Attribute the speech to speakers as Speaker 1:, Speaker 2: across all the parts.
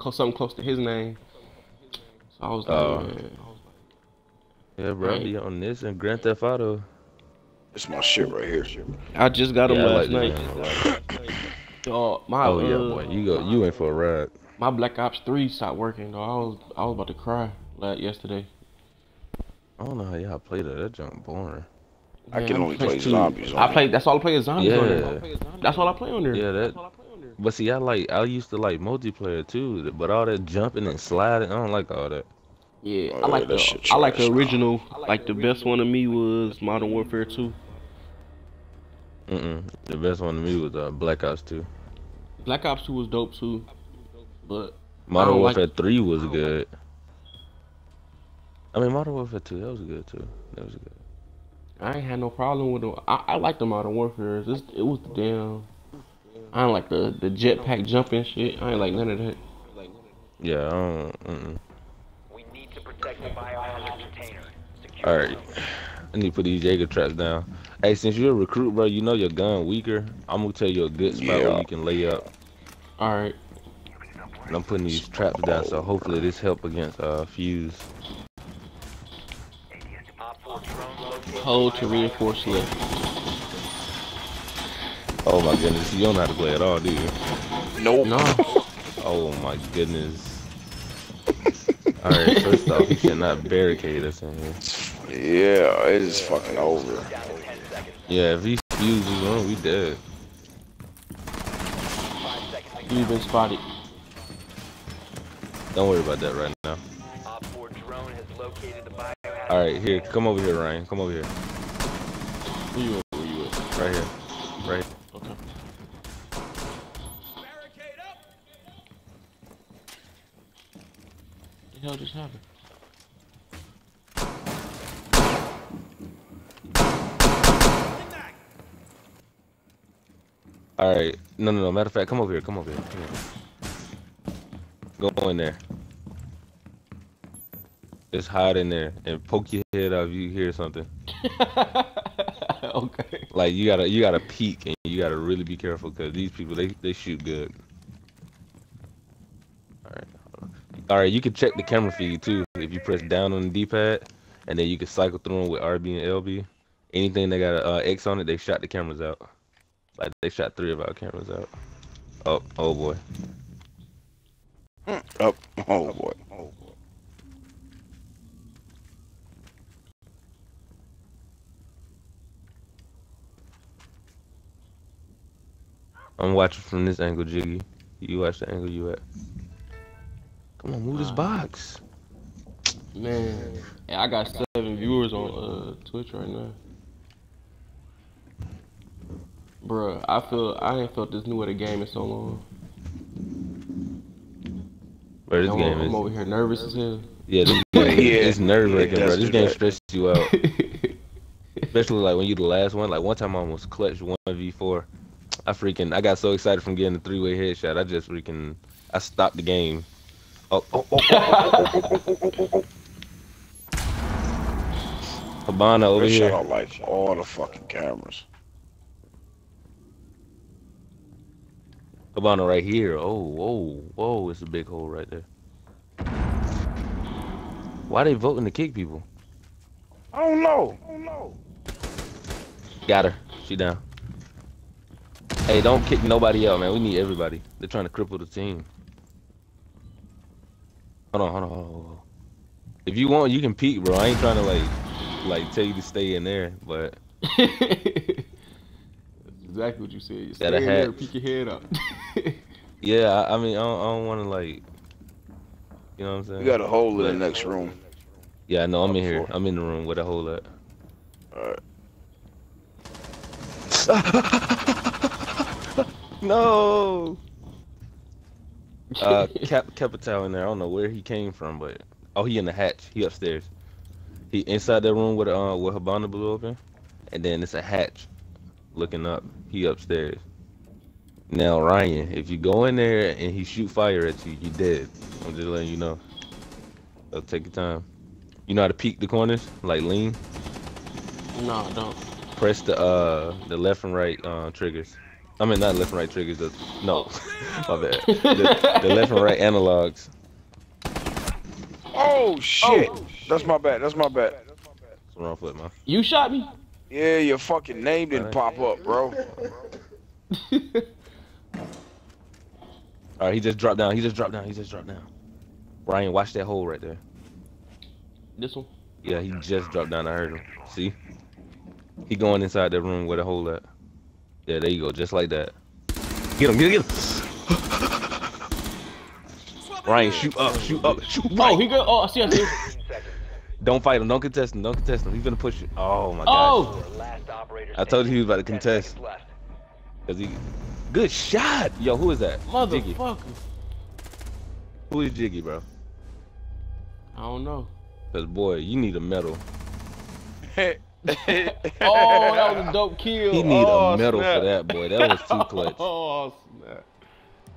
Speaker 1: close something close to his name. So I was like,
Speaker 2: Oh.
Speaker 1: man.
Speaker 2: Yeah, bro,
Speaker 1: Right.
Speaker 2: be on this and Grand Theft Auto.
Speaker 3: It's my shit right here.
Speaker 1: I just got him
Speaker 2: Yeah,
Speaker 1: last
Speaker 2: like
Speaker 1: night.
Speaker 2: this game
Speaker 1: Dog, my
Speaker 2: Oh yeah,
Speaker 1: uh,
Speaker 2: boy, you go, you in for a ride.
Speaker 1: my Black Ops Three stopped working. Though I was I was about to cry like yesterday.
Speaker 2: I don't know how y'all play that. That junk boring.
Speaker 3: I can only play
Speaker 1: PS2.
Speaker 3: zombies.
Speaker 1: I play. That's all I play is zombies. on
Speaker 2: Yeah.
Speaker 1: there. That's all I play on there.
Speaker 2: Yeah, that. But see, I like, I used to like multiplayer too. But all that jumping and sliding, I don't like all that.
Speaker 1: Yeah,
Speaker 3: Oh,
Speaker 1: I like
Speaker 3: that
Speaker 1: the I like the original. Like the best one to me was Modern Warfare 2.
Speaker 2: Mm-mm. The best one to me was uh, Black Ops 2.
Speaker 1: Black Ops 2 was dope too, but
Speaker 2: Modern
Speaker 1: don't like-
Speaker 2: Warfare 3 was good. I mean, Modern Warfare 2, that was good too. That was good.
Speaker 1: I ain't had no problem with them. I, I like the Modern Warfare. It's, it was the damn. I don't like the the jetpack jumping shit. I ain't like none of that.
Speaker 2: Yeah, I don't. Mm-mm.
Speaker 4: We need to protect the biohazard container.
Speaker 2: All right, I need to put these Jaeger traps down. Hey, since you're a recruit, bro, you know your gun weaker. I'm gonna tell you a good spot where you can lay up.
Speaker 1: All right,
Speaker 2: And I'm putting these traps down, so hopefully this help against uh Fuze.
Speaker 4: Op 4 drone located.
Speaker 1: hold to reinforce left.
Speaker 2: Oh my goodness, you don't know how to play at all, do you?
Speaker 3: Nope.
Speaker 1: No,
Speaker 2: Oh my goodness. All right, first off, you cannot barricade us in here.
Speaker 3: Yeah, it is fucking over.
Speaker 4: Down to 10 seconds.
Speaker 2: Yeah, if he fuses on, oh, we dead.
Speaker 4: 5 seconds.
Speaker 1: you've been spotted.
Speaker 2: Don't worry about that right now.
Speaker 4: Op 4 drone has located the biohazard
Speaker 2: All right, here, come over here, Ryan. Come over here,
Speaker 1: Where you at? Where you at?
Speaker 2: right here, right.
Speaker 1: Okay. The hell just happened?
Speaker 2: All right, no, no, no. Matter of fact, come over here. Come over here. Come here. Go in there. Just hide in there and poke your head out if you hear something.
Speaker 1: okay.
Speaker 2: Like you gotta, you gotta peek and you gotta really be careful because these people they they shoot good. All right, hold on. All right. You can check the camera feed too if you press down on the D-pad, and then you can cycle through them with RB and LB. Anything that got an uh, X on it, they shot the cameras out. Like they shot three of our cameras out. Oh, oh boy.
Speaker 3: Up. Oh boy. Oh boy.
Speaker 2: I'm watching from this angle, Jiggy. You watch the angle you at. Come on, move this box.
Speaker 1: Man, yeah, I got seven viewers on uh, Twitch right now. Bruh, I feel I ain't felt this new at a game in so long.
Speaker 2: Bro, this
Speaker 1: I'm,
Speaker 2: game
Speaker 1: I'm
Speaker 2: is.
Speaker 1: over here nervous as hell.
Speaker 2: Yeah, this game
Speaker 3: Yeah,
Speaker 2: it's nerve wracking,
Speaker 3: it
Speaker 2: bro. This game
Speaker 3: that.
Speaker 2: stresses you out. Especially like when you the last one. Like one time I almost clutched one v four. I freaking I got so excited from getting the three way headshot. I just freaking I stopped the game. Hibana over
Speaker 3: Rich
Speaker 2: here.
Speaker 3: Shut lights, all the fucking cameras.
Speaker 2: Hibana right here. Oh, whoa, whoa, it's a big hole right there. Why they voting to kick people?
Speaker 3: I don't know. I don't know.
Speaker 2: Got her. She down. Hey, don't kick nobody out, man. We need everybody. They're trying to cripple the team. Hold on, hold on, hold on, hold on. If you want, you can peek, bro. I ain't trying to like, like tell you to stay in there, but
Speaker 1: That's exactly what you said. You stay
Speaker 2: Got a
Speaker 1: in there,
Speaker 2: hat.
Speaker 1: peek your head up.
Speaker 2: yeah, I, I mean, I don't, I don't want to like, you know what I'm saying?
Speaker 3: We got a hole in the next room.
Speaker 2: Yeah, I know. I'm in here. I'm in the room with a hole at.
Speaker 3: Alright.
Speaker 2: No. Uh, Cap Capital in there. I don't know where he came from, but oh, he in the hatch. He upstairs. He inside that room with uh with Hibana blew open, and then it's a hatch, looking up. He upstairs. Now Ryan, if you go in there and he shoot fire at you, you dead. I'm just letting you know. So take your time. You know how to peek the corners, like lean.
Speaker 1: no, I don't.
Speaker 2: Press the uh the left and right uh triggers. I mean, not left and right triggers. The, no, oh. my bad. The, the left and right analogs.
Speaker 3: Oh, oh, oh shit! That's my bad. That's my bad.
Speaker 2: What's wrong foot, man?
Speaker 1: You shot me?
Speaker 3: Yeah, your fucking name didn't pop up, bro.
Speaker 2: All right, he just dropped down. He just dropped down. He just dropped down. Ryan, watch that hole right there.
Speaker 1: This one?
Speaker 2: Yeah, he just dropped down. I heard him. See? He going inside that room where the hole at. Yeah, there you go. Just like that. Get him. Get him. Get him. Ryan, shoot up. Shoot up. Shoot
Speaker 1: up.
Speaker 2: Oh,
Speaker 1: he go. Oh, I see. I see.
Speaker 2: Don't fight him. Don't contest him. Don't contest him. He's gonna push it. Oh my gosh.
Speaker 1: Oh,
Speaker 4: Your last operator
Speaker 2: I told you he was about to contest. Cause he. Good shot. Yo, who is that? Jiggy.
Speaker 1: motherfucker.
Speaker 2: Who is Jiggy, bro?
Speaker 1: I don't know.
Speaker 2: Cause boy, you need a medal.
Speaker 1: Oh, that was a dope kill.
Speaker 2: He need
Speaker 1: oh,
Speaker 2: a medal
Speaker 1: snap.
Speaker 2: for that, boy. That was too clutch.
Speaker 1: oh snap.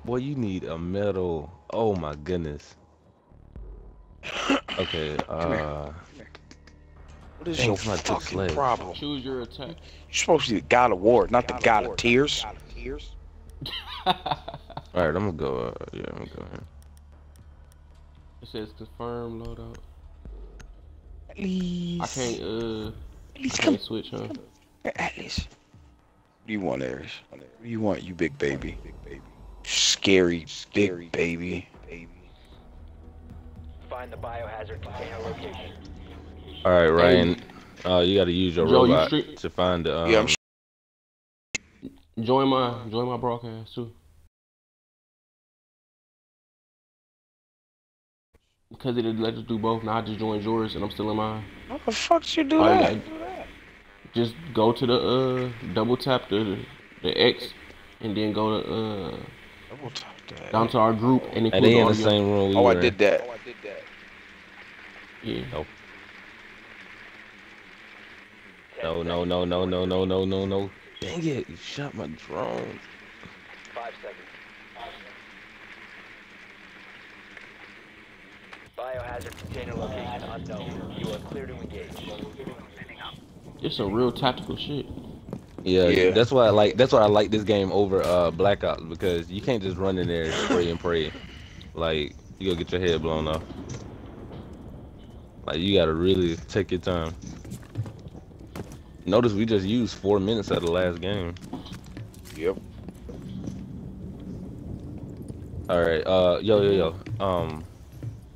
Speaker 2: Boy, you need a medal. Oh my goodness. Okay, uh,
Speaker 3: What is
Speaker 2: Dang,
Speaker 3: your
Speaker 2: somebody
Speaker 3: fucking
Speaker 2: Sled.
Speaker 3: problem?
Speaker 1: Choose your attack.
Speaker 3: You're supposed to be the god of war, not the god of tears.
Speaker 2: all right, I'm gonna go. Uh, yeah, I'm gonna go. Here.
Speaker 1: It says confirm loadout.
Speaker 3: At least,
Speaker 1: I can't. Uh,
Speaker 3: at least come.
Speaker 1: can't switch, huh?
Speaker 3: At least. What do you want, Aries? What do you want, you big baby? Big baby. Scary, big baby. Baby.
Speaker 4: Find the biohazard container location.
Speaker 2: All right, Ryan. Uh, you gotta use your
Speaker 1: Joe,
Speaker 2: robot
Speaker 1: street-
Speaker 2: to find the. Um,
Speaker 3: Yeah, I'm
Speaker 1: Join my join my broadcast too. Because it let us do both. Now I just joined yours and I'm still in mine.
Speaker 3: How the fuck did you do
Speaker 1: Oh,
Speaker 3: that?
Speaker 1: Yeah. Just go to the uh double tap the the X and then go to uh
Speaker 3: Double tap that.
Speaker 1: down to our group and include
Speaker 2: and they in the
Speaker 1: audio.
Speaker 2: same room. We
Speaker 3: Oh, I
Speaker 2: were
Speaker 3: did
Speaker 2: in.
Speaker 3: that.
Speaker 1: Yeah.
Speaker 2: No, no, no, no, no, no, no, no, no. Dang it! You shot my drone.
Speaker 4: Five seconds. Biohazard container location unknown. You are clear to engage.
Speaker 1: It's some real tactical shit.
Speaker 2: Yeah,
Speaker 3: Yeah.
Speaker 2: that's why I like. That's why I like this game over uh Black Ops because you can't just run in there and spray and pray. Like you gonna get your head blown off. Like you gotta really take your time. Notice we just used four minutes out of the last game.
Speaker 3: Yep.
Speaker 2: All right, uh, yo, yo, yo, um,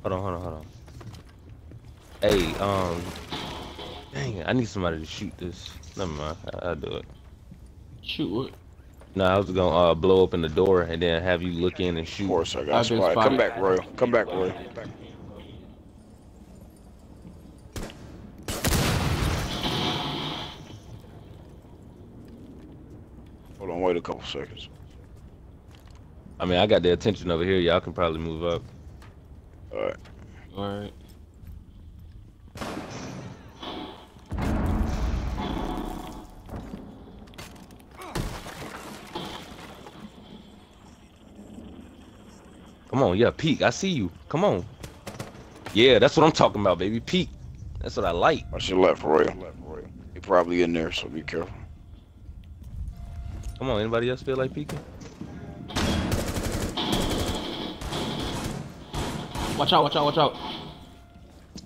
Speaker 2: hold on, hold on, hold on. Hey, um, dang it, I need somebody to shoot this. Never mind, I- I'll do it.
Speaker 1: Shoot what?
Speaker 2: No, I was gonna uh, blow open the door and then have you look in and
Speaker 3: Of
Speaker 2: shoot.
Speaker 3: course, I
Speaker 1: I've
Speaker 3: got
Speaker 1: been
Speaker 3: somebody. Come back, Royal. Come back, Royal. Hold on, wait a couple seconds.
Speaker 2: I mean, I got the attention over here. Y'all can probably move up.
Speaker 3: All right.
Speaker 1: Alright.
Speaker 2: Come on, yeah, peek. I see you. Come on. Yeah, that's what I'm talking about, baby. Peek. That's what I like.
Speaker 3: Watch your left, Royal. You're probably in there, so be careful.
Speaker 2: Come on, anybody else feel like peeking?
Speaker 1: Watch out, watch out, watch out.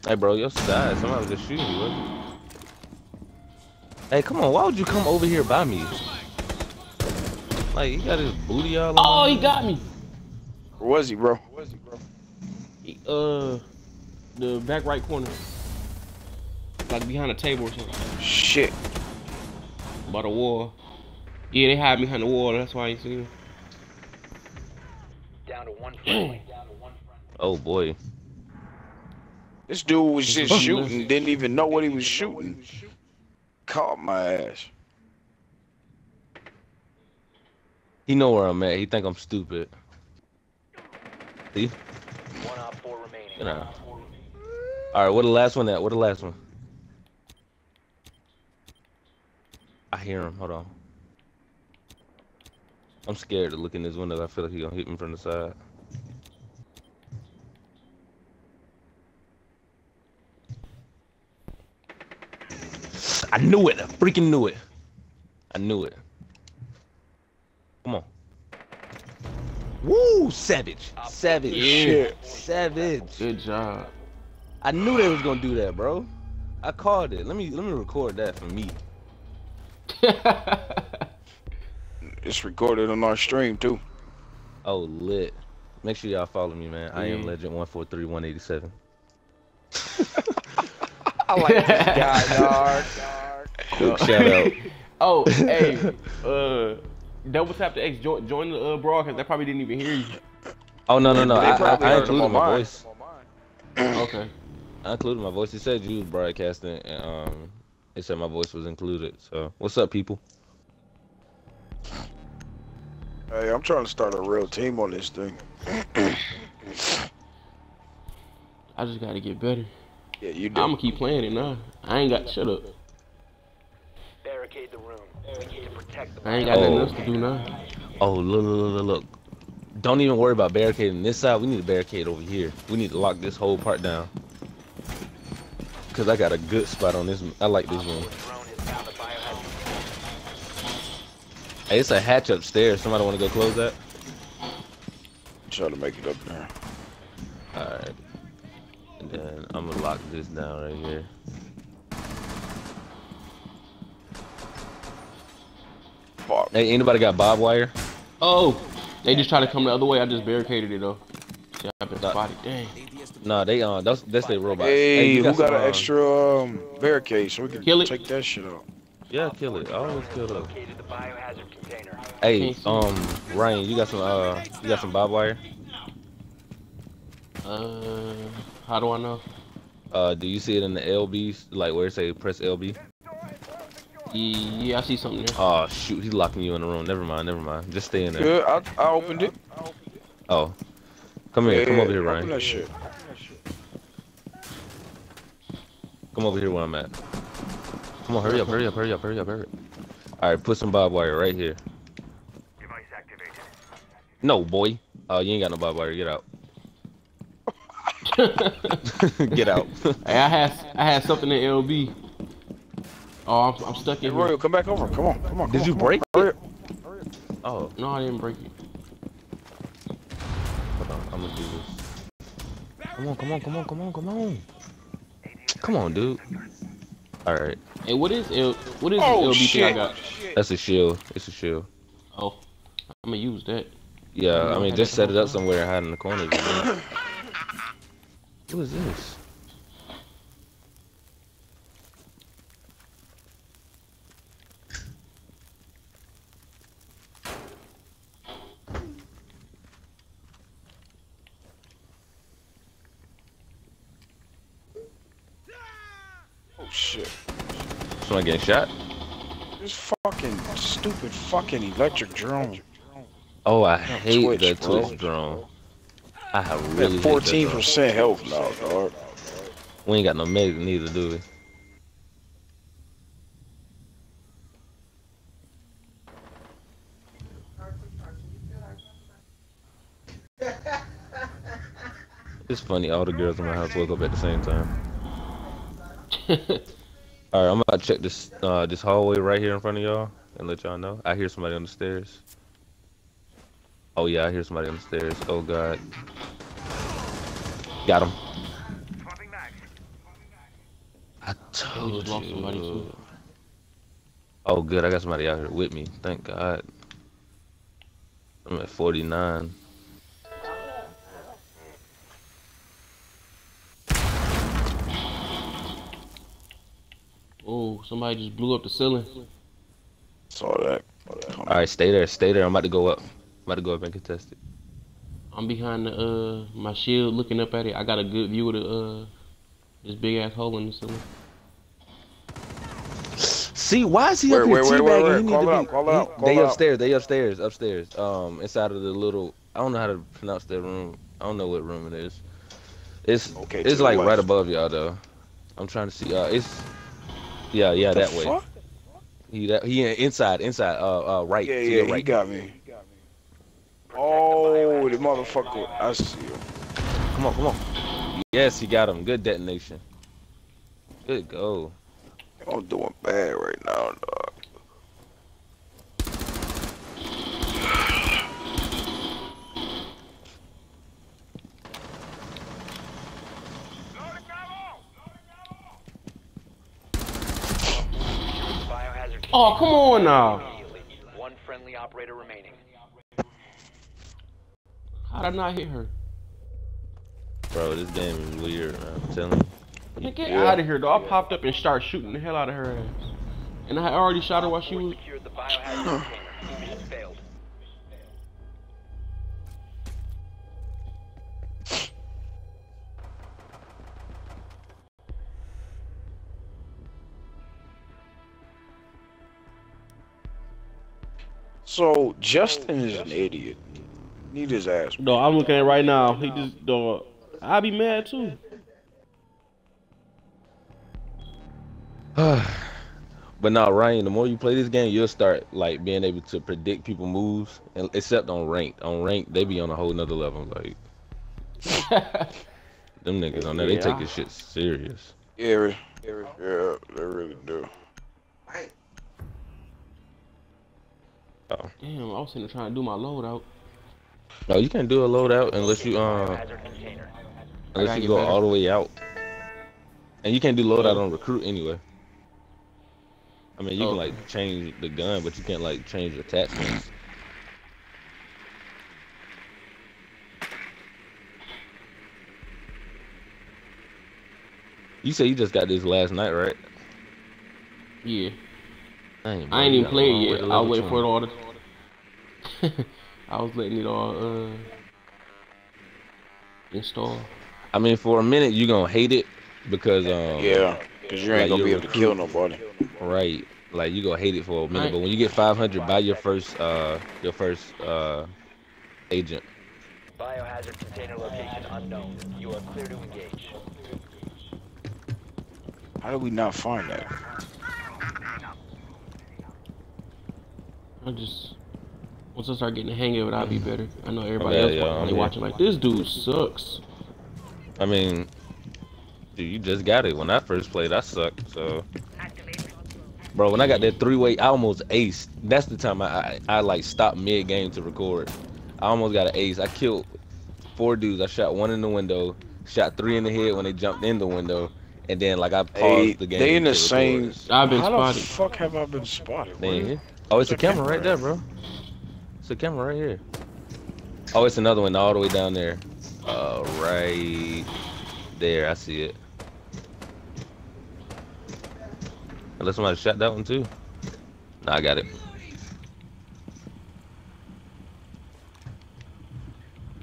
Speaker 2: Hey, bro, your side. Somebody was just shooting you, wasn't it? Hey, come on. Why would you come over here by me? Like, he got his booty all
Speaker 1: Oh, he got me.
Speaker 3: Where was he, bro? Where was he, bro?
Speaker 1: He- Uh, the back right corner. Like behind a table or something.
Speaker 3: Shit.
Speaker 1: By the wall. Yeah, they hide behind the wall. That's why I ain't seen him.
Speaker 4: Down to one friendly. Down to one friendly.
Speaker 2: Oh, boy.
Speaker 3: This dude was just shooting, didn't even know what he was shooting. Caught my ass.
Speaker 2: He know where I'm at. He think I'm stupid. See?
Speaker 4: One op four remaining.
Speaker 2: Get out. All right, what the last one at? What the last one? I hear him. Hold on. I'm scared to look in this window. I feel like he gonna hit me from the side. I knew it. I freaking knew it. I knew it. Come on. Woo! Savage. Savage.
Speaker 3: Shit.
Speaker 2: Savage.
Speaker 1: Good job.
Speaker 2: I knew they was gonna do that, bro. I called it. Let me let me record that for me.
Speaker 3: It's recorded on our stream too.
Speaker 2: Oh, lit. Make sure y'all follow me, man. I am
Speaker 1: Yeah.
Speaker 2: Legend one four three one eighty seven.
Speaker 3: I like this guy, dog.
Speaker 2: Quick shout out.
Speaker 1: oh, hey, uh, double tap the X. Join, join the uh, broadcast. They probably didn't even hear you.
Speaker 2: Oh no no no! I, I, I included my
Speaker 3: mine.
Speaker 2: voice.
Speaker 1: Okay.
Speaker 2: I included my voice. It said you was broadcasting, and um, it said my voice was included. So what's up, people?
Speaker 3: Hey, I'm trying to start a real team on this thing.
Speaker 1: I just gotta get better.
Speaker 3: Yeah, you do.
Speaker 1: I'm gonna keep playing it now. I ain't got shut up.
Speaker 4: Barricade the room. We need to protect the
Speaker 1: I ain't got oh. nothing
Speaker 2: Oh.
Speaker 1: else to do now.
Speaker 2: Oh look look look look! look. Don't even worry about barricading this side. We need to barricade over here. We need to lock this whole part down. Cause I got a good spot on this. I like this one.
Speaker 4: drone has found
Speaker 2: Hey, it's a hatch upstairs. Somebody want to go close that?
Speaker 3: Try to make it up there.
Speaker 2: All right. And then I'm gonna lock this down right here.
Speaker 3: Fuck.
Speaker 2: Hey, anybody got bob wire?
Speaker 1: Oh, they just try to come the other way. I just barricaded it though. Yeah, I've been
Speaker 2: Nah.
Speaker 1: spotted. Dang.
Speaker 2: Nah, they uh, that's that's their robot.
Speaker 3: Hey,
Speaker 2: you
Speaker 3: who got
Speaker 2: some,
Speaker 3: an
Speaker 2: uh,
Speaker 3: extra um, barricade so we can
Speaker 1: Kill it.
Speaker 3: take that shit out?
Speaker 2: Yeah, kill it. I always kill it.
Speaker 4: located the biohazard container.
Speaker 2: Hey, um, Ryan, you got some uh, you got some bob wire?
Speaker 1: Uh, how do I know?
Speaker 2: Uh, do you see it in the LBs, like where it say press LB?
Speaker 1: Yeah, I see something there.
Speaker 2: Oh shoot, he's locking you in the room. Never mind, never mind. Just stay in there.
Speaker 3: Good. I, I opened it.
Speaker 2: Oh, come here, come over here,
Speaker 3: Open
Speaker 2: Ryan.
Speaker 3: that shit.
Speaker 2: Come over here where I'm at. Come on, hurry up, hurry up, hurry up, hurry up, hurry up. All right, put some bob wire right here.
Speaker 4: Device activated.
Speaker 2: No, boy. Oh, you ain't got no bob wire. Get out. Get out.
Speaker 1: Hey, I had I had something in LB. Oh, I'm, I'm stuck
Speaker 3: Hey,
Speaker 1: in
Speaker 3: Royal,
Speaker 1: here.
Speaker 3: come back over. Come on, come on.
Speaker 2: Did
Speaker 3: come
Speaker 2: you
Speaker 3: on,
Speaker 2: break
Speaker 3: come on.
Speaker 2: it? Oh,
Speaker 1: No, I didn't break it.
Speaker 2: hold on. I'm gonna do this. Come on, come on, come on, come on, come on. Come on, dude. All right,
Speaker 1: Hey, what is L? What is
Speaker 3: Oh
Speaker 1: this LB thing I
Speaker 3: shit.
Speaker 1: got?
Speaker 2: that's a shield. It's a shield.
Speaker 1: Oh, I'm gonna use that.
Speaker 2: Yeah, I mean, just set it up somewhere and hide in the corner. if you. What is this?
Speaker 3: Oh shit.
Speaker 2: Someone getting shot?
Speaker 3: This fucking stupid fucking electric drone.
Speaker 2: Oh, I hate
Speaker 3: Twitch,
Speaker 2: the
Speaker 3: bro.
Speaker 2: Twitch drone. I have really
Speaker 3: at
Speaker 2: hate that drone.
Speaker 3: 14% health now, dog.
Speaker 2: We ain't got no medic neither, do we? It's funny, all the girls in my house woke up at the same time. Alright, I'm about to check this uh this hallway right here in front of y'all and let y'all know. I hear somebody on the stairs. Oh yeah, I hear somebody on the stairs. Oh god. Got him. I told
Speaker 1: just
Speaker 2: you. Oh, good. I got somebody out here with me. Thank God. I'm at 49.
Speaker 1: Oh, somebody just blew up the ceiling.
Speaker 3: Saw that.
Speaker 2: All right, stay there. Stay there. I'm about to go up. I'm about to go up and contest it.
Speaker 1: I'm behind the uh my shield, looking up at it. I got a good view of the uh this big ass hole in the ceiling.
Speaker 2: See, why is he
Speaker 3: Where,
Speaker 2: up here
Speaker 3: where, where, where,
Speaker 2: teabagging?
Speaker 3: where?
Speaker 2: He need
Speaker 3: Call
Speaker 2: to
Speaker 3: it
Speaker 2: be-
Speaker 3: out, call
Speaker 2: he-
Speaker 3: out, call
Speaker 2: They
Speaker 3: it out.
Speaker 2: upstairs. They upstairs. Upstairs. Um, inside of the little. I don't know how to pronounce that room. I don't know what room it is. It's
Speaker 3: Okay,
Speaker 2: it's like
Speaker 3: left.
Speaker 2: right above y'all though. I'm trying to see. Uh, it's yeah, yeah, that way. He that he inside, inside. Uh, uh, right.
Speaker 3: Yeah, yeah,
Speaker 2: your
Speaker 3: he got me. Oh, the motherfucker. I see him.
Speaker 2: Come on, come on. Yes, he got him. Good detonation. Good go.
Speaker 3: I'm doing bad right now, dog.
Speaker 1: Oh, come on now.
Speaker 4: One friendly operator remaining.
Speaker 1: How'd I not hit her?
Speaker 2: Bro, this game is weird, man. I'm telling you.
Speaker 1: Man, get
Speaker 3: Yeah.
Speaker 1: out of here, though. I popped up and started shooting the hell out of her ass. And I already shot her while she was.
Speaker 3: So Justin is an idiot. Need his ass.
Speaker 1: No, I'm looking at it right now. He just, dog. I'd be mad too.
Speaker 2: but now, Ryan, the more you play this game, you'll start like being able to predict people moves, and except on ranked. On ranked, they be on a whole nother level. Like them niggas on there, they take
Speaker 1: Yeah.
Speaker 2: this shit serious.
Speaker 3: Yeah, yeah, they really do.
Speaker 1: Damn, I was sitting there trying to do my loadout.
Speaker 2: No, you can't do a loadout unless you uh unless you go
Speaker 1: better.
Speaker 2: all the way out. And you can't do loadout on recruit anyway. I mean, you
Speaker 1: Oh.
Speaker 2: can like change the gun, but you can't like change the attachments. You say you just got this last night, right?
Speaker 1: Yeah.
Speaker 2: Dang, bro,
Speaker 1: I ain't even
Speaker 2: got a
Speaker 1: played yet. I
Speaker 2: level
Speaker 1: was waiting for it
Speaker 2: 20.
Speaker 1: all to. I was letting it all uh install.
Speaker 2: I mean, for a minute you're gonna hate it because um
Speaker 3: Yeah, cause you ain't
Speaker 2: Like,
Speaker 3: gonna be
Speaker 2: a
Speaker 3: able to kill nobody.
Speaker 2: right like you're gonna hate it for a minute,
Speaker 1: Right.
Speaker 2: but when you get 500, buy your first uh your first uh agent.
Speaker 4: Biohazard container location unknown. You are clear to engage.
Speaker 3: How did we not find that?
Speaker 1: I just once I start getting the hang of it, I'll be better. I know everybody
Speaker 2: yeah,
Speaker 1: else
Speaker 2: yeah,
Speaker 1: watching, they watching like this dude sucks.
Speaker 2: I mean, dude, you just got it. When I first played, I sucked. So, bro, when I got that three way, I almost aced. That's the time I, I, I like stopped mid game to record. I almost got an ace. I killed four dudes. I shot one in the window, shot three in the head when they jumped in the window, and then like I paused
Speaker 3: Hey,
Speaker 2: the game.
Speaker 3: they in the
Speaker 2: to
Speaker 3: same.
Speaker 1: I've been
Speaker 3: How
Speaker 1: spotted.
Speaker 3: the fuck have I been spotted?
Speaker 2: Man.
Speaker 3: Where-
Speaker 2: here. Oh, it's a camera right there, bro. It's a camera right here. Oh, it's another one all the way down there. Uh, right there. I see it. Unless somebody shot that one too. Nah, I got it.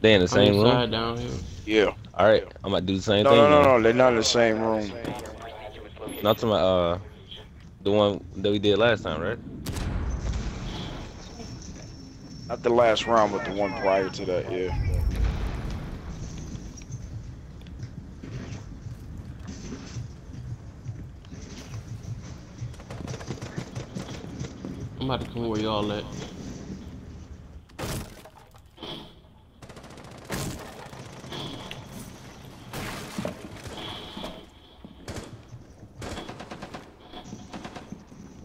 Speaker 2: They in the same
Speaker 1: the
Speaker 2: room.
Speaker 1: down here.
Speaker 3: Yeah.
Speaker 2: All right, I'm gonna do the same
Speaker 3: No,
Speaker 2: thing.
Speaker 3: no, no,
Speaker 2: then.
Speaker 3: no. They're not in the same room.
Speaker 4: Proceed to its location.
Speaker 2: Not to my uh, the one that we did last time, right?
Speaker 3: Not the last round, but the one prior to that. Yeah.
Speaker 1: I'm about to come where y'all at.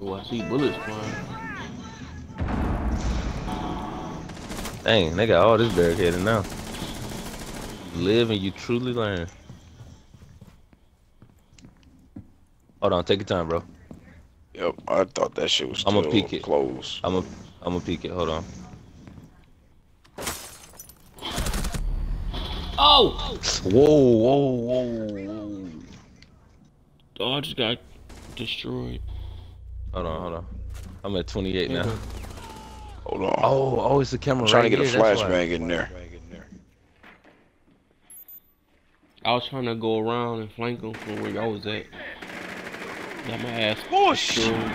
Speaker 1: Oh, I see bullets flying.
Speaker 2: Dang, they got all this barricaded now. You live and you truly learn. Hold on, take your time, bro.
Speaker 3: Yep. I thought that shit was
Speaker 2: I'ma
Speaker 3: still
Speaker 2: peek it.
Speaker 3: closed.
Speaker 2: I'm gonna, I'm gonna peek it. Hold on.
Speaker 1: Oh!
Speaker 2: Whoa, whoa, whoa, whoa.
Speaker 1: Oh, I just got destroyed.
Speaker 2: Hold on, hold on. I'm at 28 now.
Speaker 3: Hold on.
Speaker 2: Oh, oh, it's the camera
Speaker 3: I'm trying
Speaker 2: right
Speaker 3: to get a
Speaker 2: here, that's why.
Speaker 3: flashbang in there.
Speaker 1: I was trying to go around and flank them from where y'all was at. Got my ass oh,
Speaker 3: Push.
Speaker 1: destroyed.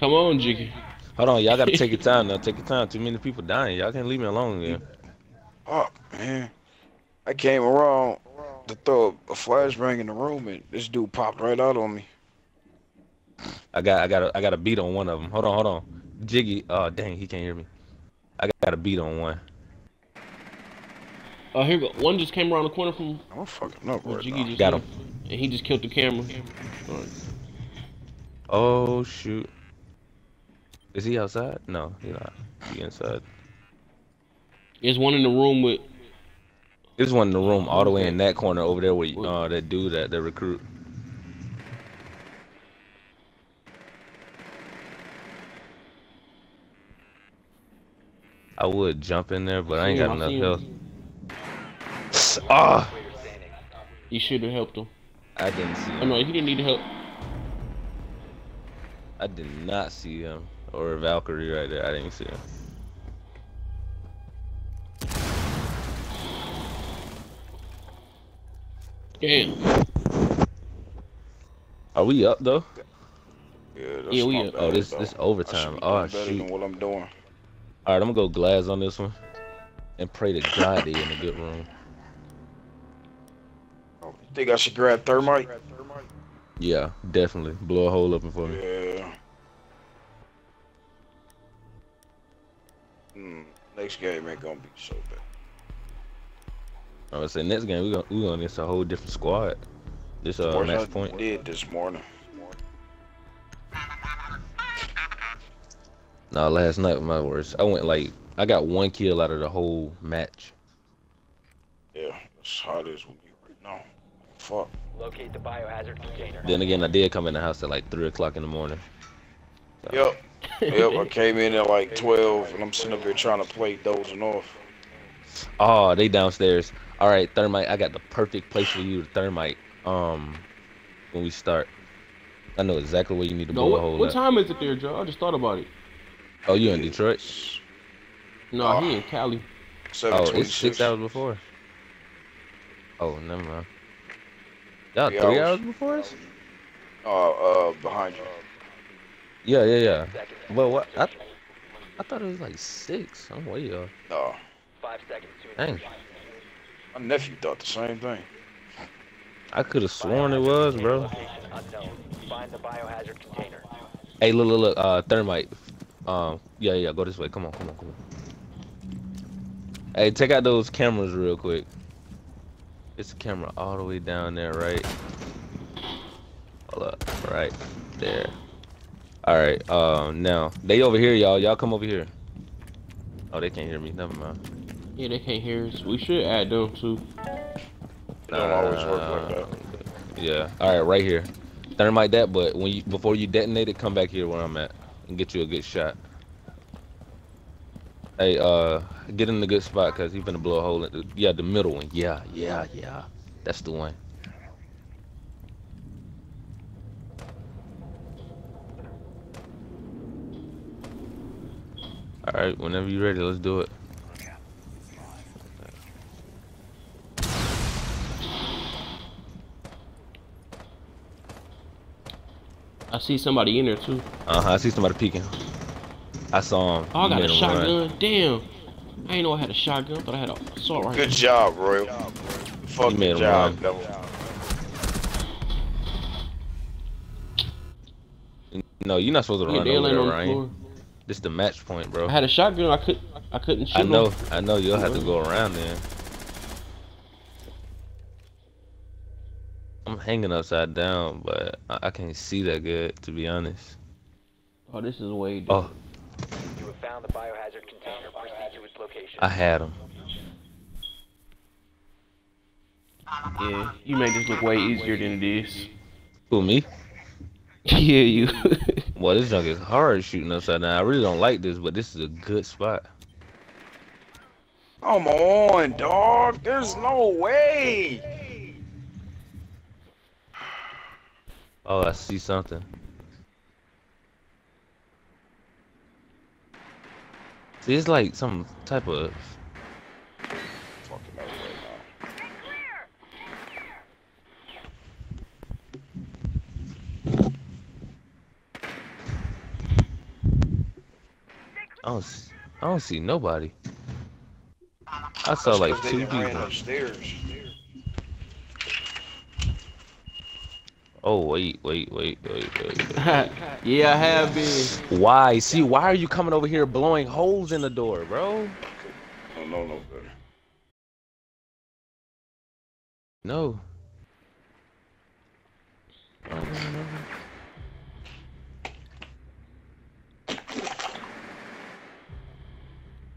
Speaker 1: Come on, Jiggy.
Speaker 2: Hold on, y'all gotta take your time now. Take your time. Too many people dying. Y'all can't leave me alone here.
Speaker 3: Oh man. I came around to throw a flashbang in the room, and this dude popped right out on me.
Speaker 2: I got, I got, a, I got a beat on one of them. Hold on, hold on. Jiggy. Oh, dang, he can't hear me. I got a beat on one.
Speaker 1: Oh, here you go. One just came around the corner from
Speaker 3: I'm fucking up
Speaker 1: where
Speaker 3: right
Speaker 1: Jiggy
Speaker 3: now.
Speaker 1: just
Speaker 2: Got
Speaker 1: hit And he just killed the camera. Alright.
Speaker 2: Oh shoot. Is he outside? No, he not. He inside.
Speaker 1: There's one in the room with
Speaker 2: There's one in the room all the way in that corner over there with uh that dude that the recruit. I would jump in there, but I ain't got
Speaker 1: him, I
Speaker 2: enough health. Ah,
Speaker 4: Operator.
Speaker 1: You should have helped him.
Speaker 2: I didn't see
Speaker 1: Oh no, he didn't need help.
Speaker 2: I did not see him. Or Valkyrie right there. I didn't see him.
Speaker 1: Damn.
Speaker 2: Are we up though?
Speaker 3: Yeah, that's
Speaker 1: Yeah, we up.
Speaker 2: Oh, this
Speaker 3: though.
Speaker 2: this overtime. Oh
Speaker 3: doing better
Speaker 2: shoot.
Speaker 3: than what I'm doing.
Speaker 2: All right, I'm gonna go glass on this one, and pray to God they in a good room.
Speaker 3: Oh, think I should grab thermite?
Speaker 2: Yeah, definitely. Blow a hole open for me.
Speaker 3: Yeah. Hmm. Next game ain't gonna be so bad.
Speaker 2: I would say next game we gonna we gonna get a whole different squad. This uh match point.
Speaker 3: did this morning.
Speaker 2: No, last night was my worst. I went like I got one kill out of the whole match.
Speaker 3: Yeah, that's how it's hot as we right now. Fuck.
Speaker 4: Locate the biohazard container.
Speaker 2: Then again, I did come in the house at like three o'clock in the morning.
Speaker 3: Yep. Yep. I came in at like 12, and I'm sitting up here trying to play dozing off.
Speaker 2: Oh, they downstairs. All right, thermite. I got the perfect place for you to thermite. Um, when we start, I know exactly where you need to
Speaker 1: No,
Speaker 2: blow a
Speaker 1: what,
Speaker 2: hole
Speaker 1: what
Speaker 2: at.
Speaker 1: time is it there, Joe? I just thought about it.
Speaker 2: Oh, you in Detroit?
Speaker 1: No,
Speaker 3: Oh.
Speaker 1: he in Cali.
Speaker 2: Oh, it's six hours before. Oh, never mind. Y'all
Speaker 3: Three
Speaker 2: three
Speaker 3: hours.
Speaker 2: hours before us?
Speaker 3: Uh, uh, behind you.
Speaker 2: Yeah, yeah, yeah. Well, what? I, I thought it was like six. I'm way off.
Speaker 3: No.
Speaker 4: Five seconds to
Speaker 2: Dang.
Speaker 3: My nephew thought the same thing.
Speaker 2: I could have sworn it was, bro.
Speaker 4: Location unknown. Find the biohazard container.
Speaker 2: Hey, look, look, look. Uh, thermite. Um, yeah, yeah. Go this way. Come on, come on, come on. Hey, take out those cameras real quick. It's a camera all the way down there, right? Hold up, right there. All right. Um, now they over here, y'all. Y'all come over here. Oh, they can't hear me. Never mind.
Speaker 1: Yeah, they can't hear us. We should add them too.
Speaker 3: It don't always work like that.
Speaker 2: Yeah. All right, right here. Thermite that, but when you before you detonate it, come back here where I'm at and get you a good shot. Hey, uh, get in the good spot cause he's gonna blow a hole in the yeah the middle one. Yeah, yeah, yeah. That's the one. All right, whenever you're ready, let's do it.
Speaker 1: I see somebody in there too.
Speaker 2: Uh huh. I see somebody peeking. I saw him.
Speaker 1: Oh, I got a
Speaker 2: made him run.
Speaker 1: shotgun. Damn. I ain't know I had a shotgun. but I had a assault rifle.
Speaker 3: Good job, Royal. Fuck
Speaker 2: You made
Speaker 3: the
Speaker 2: him
Speaker 3: job,
Speaker 2: run.
Speaker 3: devil.
Speaker 2: No, you're not supposed to run
Speaker 1: they
Speaker 2: over there,
Speaker 1: on the
Speaker 2: Ryan.
Speaker 1: floor.
Speaker 2: This is the match point, bro.
Speaker 1: I had a shotgun. I could. I couldn't shoot.
Speaker 2: I know,
Speaker 1: him.
Speaker 2: I know you'll have to go around then. Hanging upside down, but I, I can't see that good, to be honest.
Speaker 1: Oh, this is way. Oh. Different.
Speaker 2: Oh,
Speaker 4: You have found the biohazard container. Proceed to its location.
Speaker 2: I had him.
Speaker 1: Yeah, you made this look way easier than it is.
Speaker 2: Who, me?
Speaker 1: yeah, you.
Speaker 2: Well, this junk is hard shooting upside down. I really don't like this, but this is a good spot.
Speaker 3: Come on, dog. There's no way.
Speaker 2: Oh, I see something. See, it's like some type of. I don't, see, I don't see nobody. I saw like two people.
Speaker 3: upstairs.
Speaker 2: Oh wait, wait, wait, wait, wait.
Speaker 1: yeah, I have been.
Speaker 2: Why? See, why are you coming over here blowing holes in the door, bro?
Speaker 3: No, no, no better.
Speaker 2: No.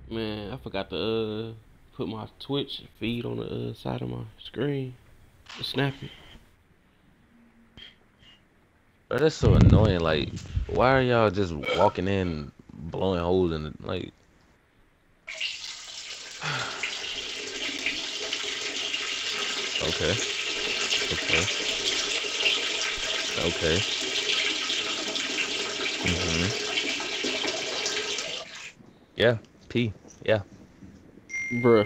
Speaker 1: Man, I forgot to uh put my Twitch feed on the uh, side of my screen. Snap it.
Speaker 2: Bro, that's so annoying. Like, why are y'all just walking in, blowing holes in the like? Okay. Okay. Okay. Mhm. Yeah. P. Yeah.
Speaker 1: Bruh.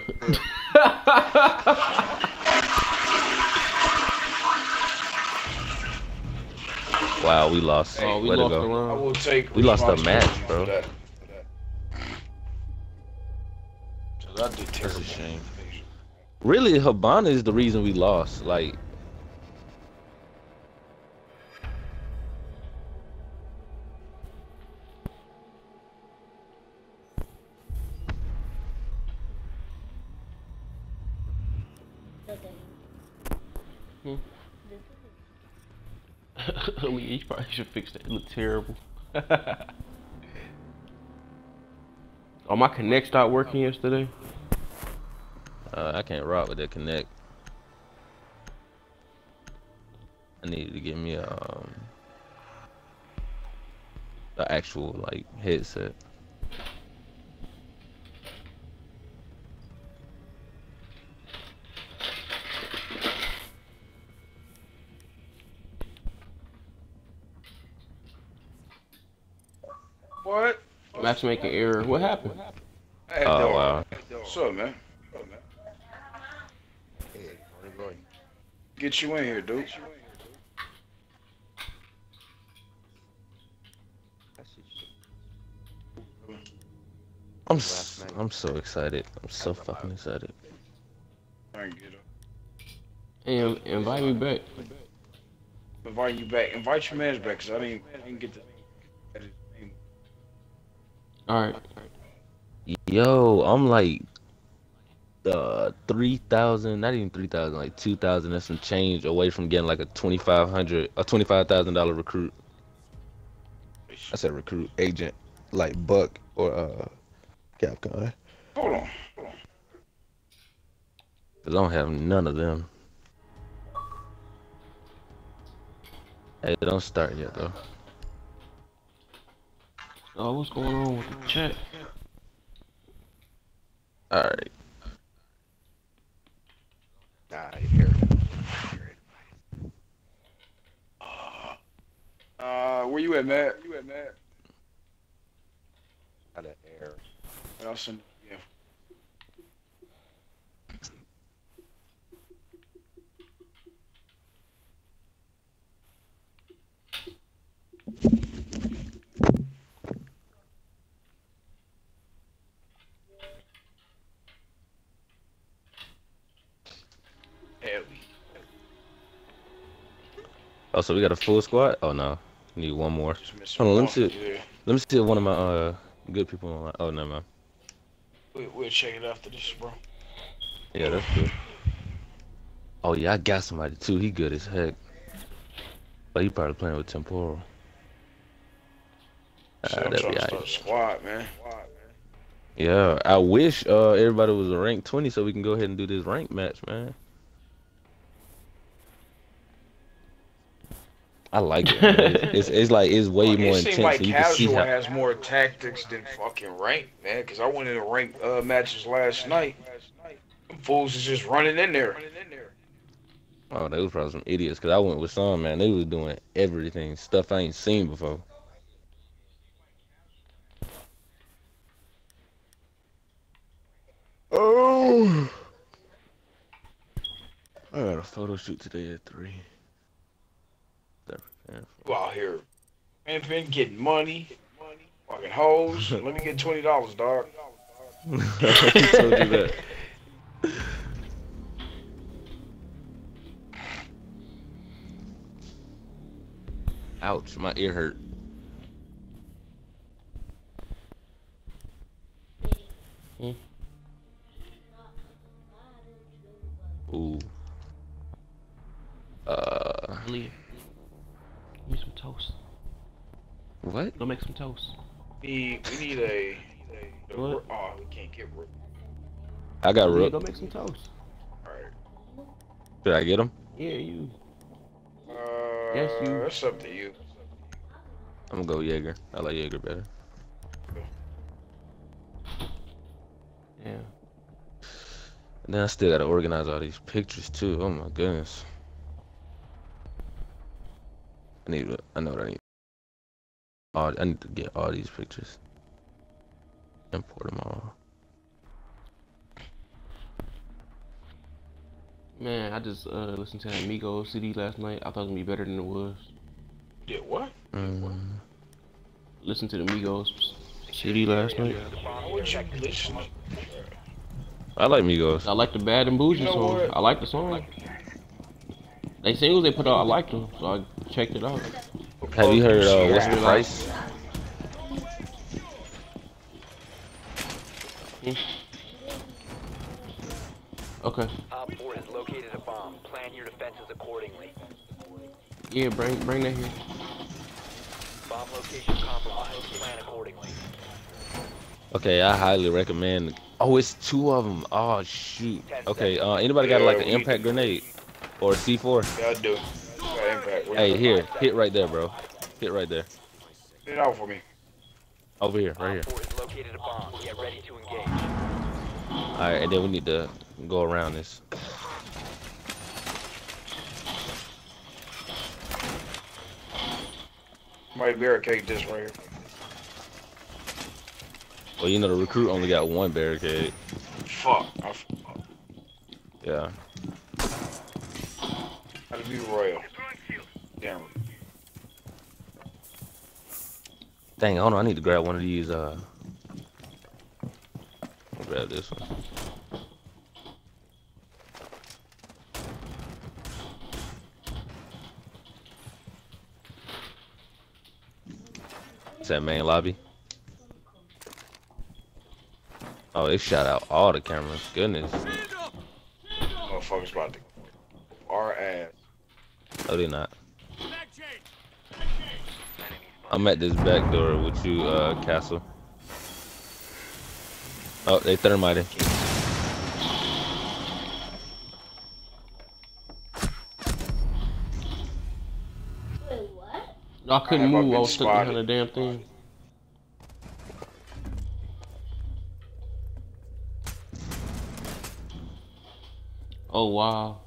Speaker 2: Wow, we lost.
Speaker 1: oh, we
Speaker 2: Way to
Speaker 1: lost the
Speaker 2: go.
Speaker 3: I
Speaker 1: round.
Speaker 3: will take.
Speaker 2: We lost the match, bro.
Speaker 3: for that. So I did
Speaker 2: That's a shame. Really, Hibana is the reason we lost. Like,
Speaker 1: should fix that. It looked terrible. oh, my connect stopped working yesterday.
Speaker 2: uh, I can't rock with that connect. I needed to get me a um, the actual like headset.
Speaker 3: What?
Speaker 1: Matchmaking error. What happened?
Speaker 3: Hey,
Speaker 2: Oh
Speaker 3: dog.
Speaker 2: wow.
Speaker 3: What's up, man? Get you in here, dude.
Speaker 2: I'm s- I'm so excited. I'm so fucking excited.
Speaker 3: Try and get up.
Speaker 1: And invite me back.
Speaker 3: Invite you back. Invite your man's back, cause I didn't, I didn't get to.
Speaker 1: All right.
Speaker 2: Yo, I'm like uh three thousand, not even three thousand, like two thousand and some change away from getting like a twenty five hundred, a twenty five thousand dollar recruit. I said recruit agent, like Buck or uh Kapkan.
Speaker 3: Hold on.
Speaker 2: Cause I don't have none of them. Hey, don't start yet though.
Speaker 1: Oh, what's going on with the chat?
Speaker 2: All right.
Speaker 3: Uh, where you at, Matt? You at Matt? Out of air. I'll send. Yeah. Hell,
Speaker 2: Oh, so we got a full squad? Oh no, need one more. Hold on, let me see. Let me see if one of my uh good people online. Oh no, man.
Speaker 3: We, we'll check it after this, bro.
Speaker 2: Yeah, that's good. Oh yeah, I got somebody too. He good as heck. But he probably playing with Temporal.
Speaker 3: So
Speaker 2: Ah, that'd be
Speaker 3: start squad, man.
Speaker 2: Yeah, I wish uh everybody was a rank 20 so we can go ahead and do this rank match, man. I like it. It's, it's it's like it's way
Speaker 3: Fuck,
Speaker 2: more
Speaker 3: it
Speaker 2: intense.
Speaker 3: seems like
Speaker 2: and you can see
Speaker 3: casual
Speaker 2: how.
Speaker 3: has more tactics than fucking rank, man. Because I went in rank uh, matches last night. Them fools is just running in there.
Speaker 2: Oh, they was probably some idiots. Cause I went with some man. They was doing everything, stuff I ain't seen before. Oh. I got a photo shoot today at three. Start preparing
Speaker 3: You out here, man, been getting money, fucking hoes. Let me get twenty dollars, dog.
Speaker 2: Who told you that? Ouch, my ear hurt.
Speaker 1: Hmm.
Speaker 2: Ooh. Uh,
Speaker 1: toast.
Speaker 2: what?
Speaker 1: Go make some toast.
Speaker 3: We we need a. a
Speaker 1: What?
Speaker 3: Oh, we can't get. All
Speaker 2: I got
Speaker 1: Leah,
Speaker 2: rook.
Speaker 1: go make some toast.
Speaker 3: right.
Speaker 2: Should I get him?
Speaker 1: Yeah, you.
Speaker 3: Uh,
Speaker 1: Yes, you-
Speaker 3: It's up to you.
Speaker 2: I'm gonna go Jaeger. I like Jaeger better.
Speaker 1: Yeah.
Speaker 2: And then I still gotta organize all these pictures too. Oh my goodness. I need. I know what I need. All I need to get all these pictures. Import them all.
Speaker 1: Man, I just uh, listened to that Migos CD last night. I thought it was gonna be better than it was.
Speaker 3: Yeah, what?
Speaker 2: Mm.
Speaker 1: Listen to the Migos CD last night.
Speaker 3: Why would you listen?
Speaker 2: I like Migos.
Speaker 1: I like the Bad and Bougie
Speaker 3: You know
Speaker 1: song.
Speaker 3: what?
Speaker 1: I like the song. They singles they put out, I liked them, so I checked it out.
Speaker 2: Have you heard uh, what's
Speaker 1: Yeah.
Speaker 2: the price?
Speaker 1: Okay.
Speaker 4: Op 4 has located a bomb. Plan your defenses accordingly.
Speaker 1: Yeah, bring bring that here.
Speaker 4: Bomb location compromised. Plan accordingly.
Speaker 2: Okay, I highly recommend. Oh, it's two of them. Oh shoot. Okay, uh, anybody got like an impact grenade or C4?
Speaker 3: Yeah, I do. Got impact.
Speaker 2: Hey,
Speaker 3: you-
Speaker 2: here, hit right there, bro. Hit right there.
Speaker 3: Get out for me.
Speaker 2: Over here, right here.
Speaker 4: Op 4 has located a bomb. Get ready to engage.
Speaker 2: All right, and then we need to go around this.
Speaker 3: Might barricade this right here.
Speaker 2: Well, you know the recruit only got one barricade.
Speaker 3: Fuck.
Speaker 2: Yeah.
Speaker 3: Gotta be royal. Damn.
Speaker 2: Dang, hold on. I need to grab one of these. Uh, I'll grab this one. Is that main lobby? Oh, they shot out all the cameras. Goodness.
Speaker 3: Motherfuckers about to. Our ass.
Speaker 2: No, they not. I'm at this back door with you, uh, Castle. Oh, they thermited.
Speaker 5: Wait, what?
Speaker 1: I couldn't
Speaker 3: I
Speaker 1: move. I was stuck behind
Speaker 3: spotted?
Speaker 1: the damn thing. Oh wow.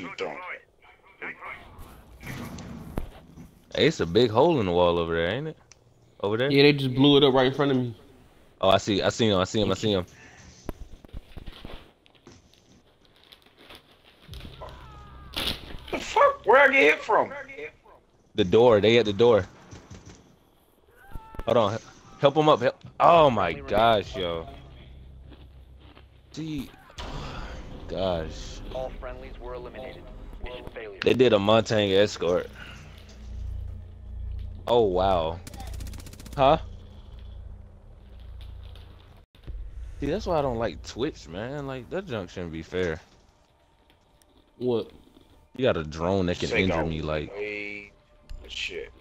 Speaker 3: Shouldn't.
Speaker 2: Hey, it's a big hole in the wall over there, ain't it? Over there?
Speaker 1: Yeah, they just blew it up right in front of me.
Speaker 2: Oh, I see. I see him. I see him. I see him.
Speaker 3: The fuck? Where I get hit from?
Speaker 2: The door. They at the door. Hold on. Help him up. Help. Oh my gosh, yo. See. Gosh.
Speaker 4: All friendlies were eliminated. Mission failure.
Speaker 2: They did a Montagne escort. Oh wow. Huh? See, that's why I don't like Twitch, man. Like that junk shouldn't be fair.
Speaker 1: What?
Speaker 2: You got a drone that can
Speaker 3: Say
Speaker 2: injure me. Like,
Speaker 3: shit.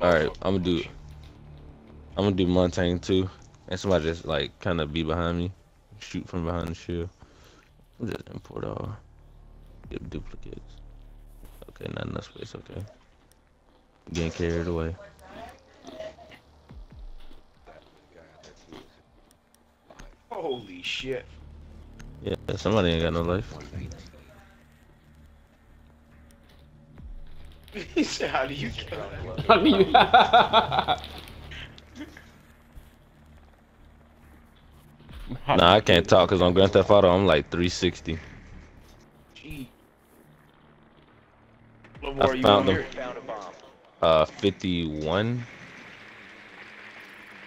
Speaker 2: all right, I'm gonna do. I'm gonna do Montagne too, and somebody just like kind of be behind me, shoot from behind the shield. I'm just import all. Get duplicates. Okay, not enough space. Okay. Getting carried away.
Speaker 3: Holy shit.
Speaker 2: Yeah, somebody ain't got no life.
Speaker 3: he said, how do you kill him?
Speaker 1: How do you?
Speaker 2: Nah, I can't talk because on Grand Theft Auto I'm like 360.
Speaker 3: Gee.
Speaker 2: I
Speaker 3: Lamar,
Speaker 2: found them.
Speaker 3: here?
Speaker 4: Found a bomb.
Speaker 2: Uh, 51.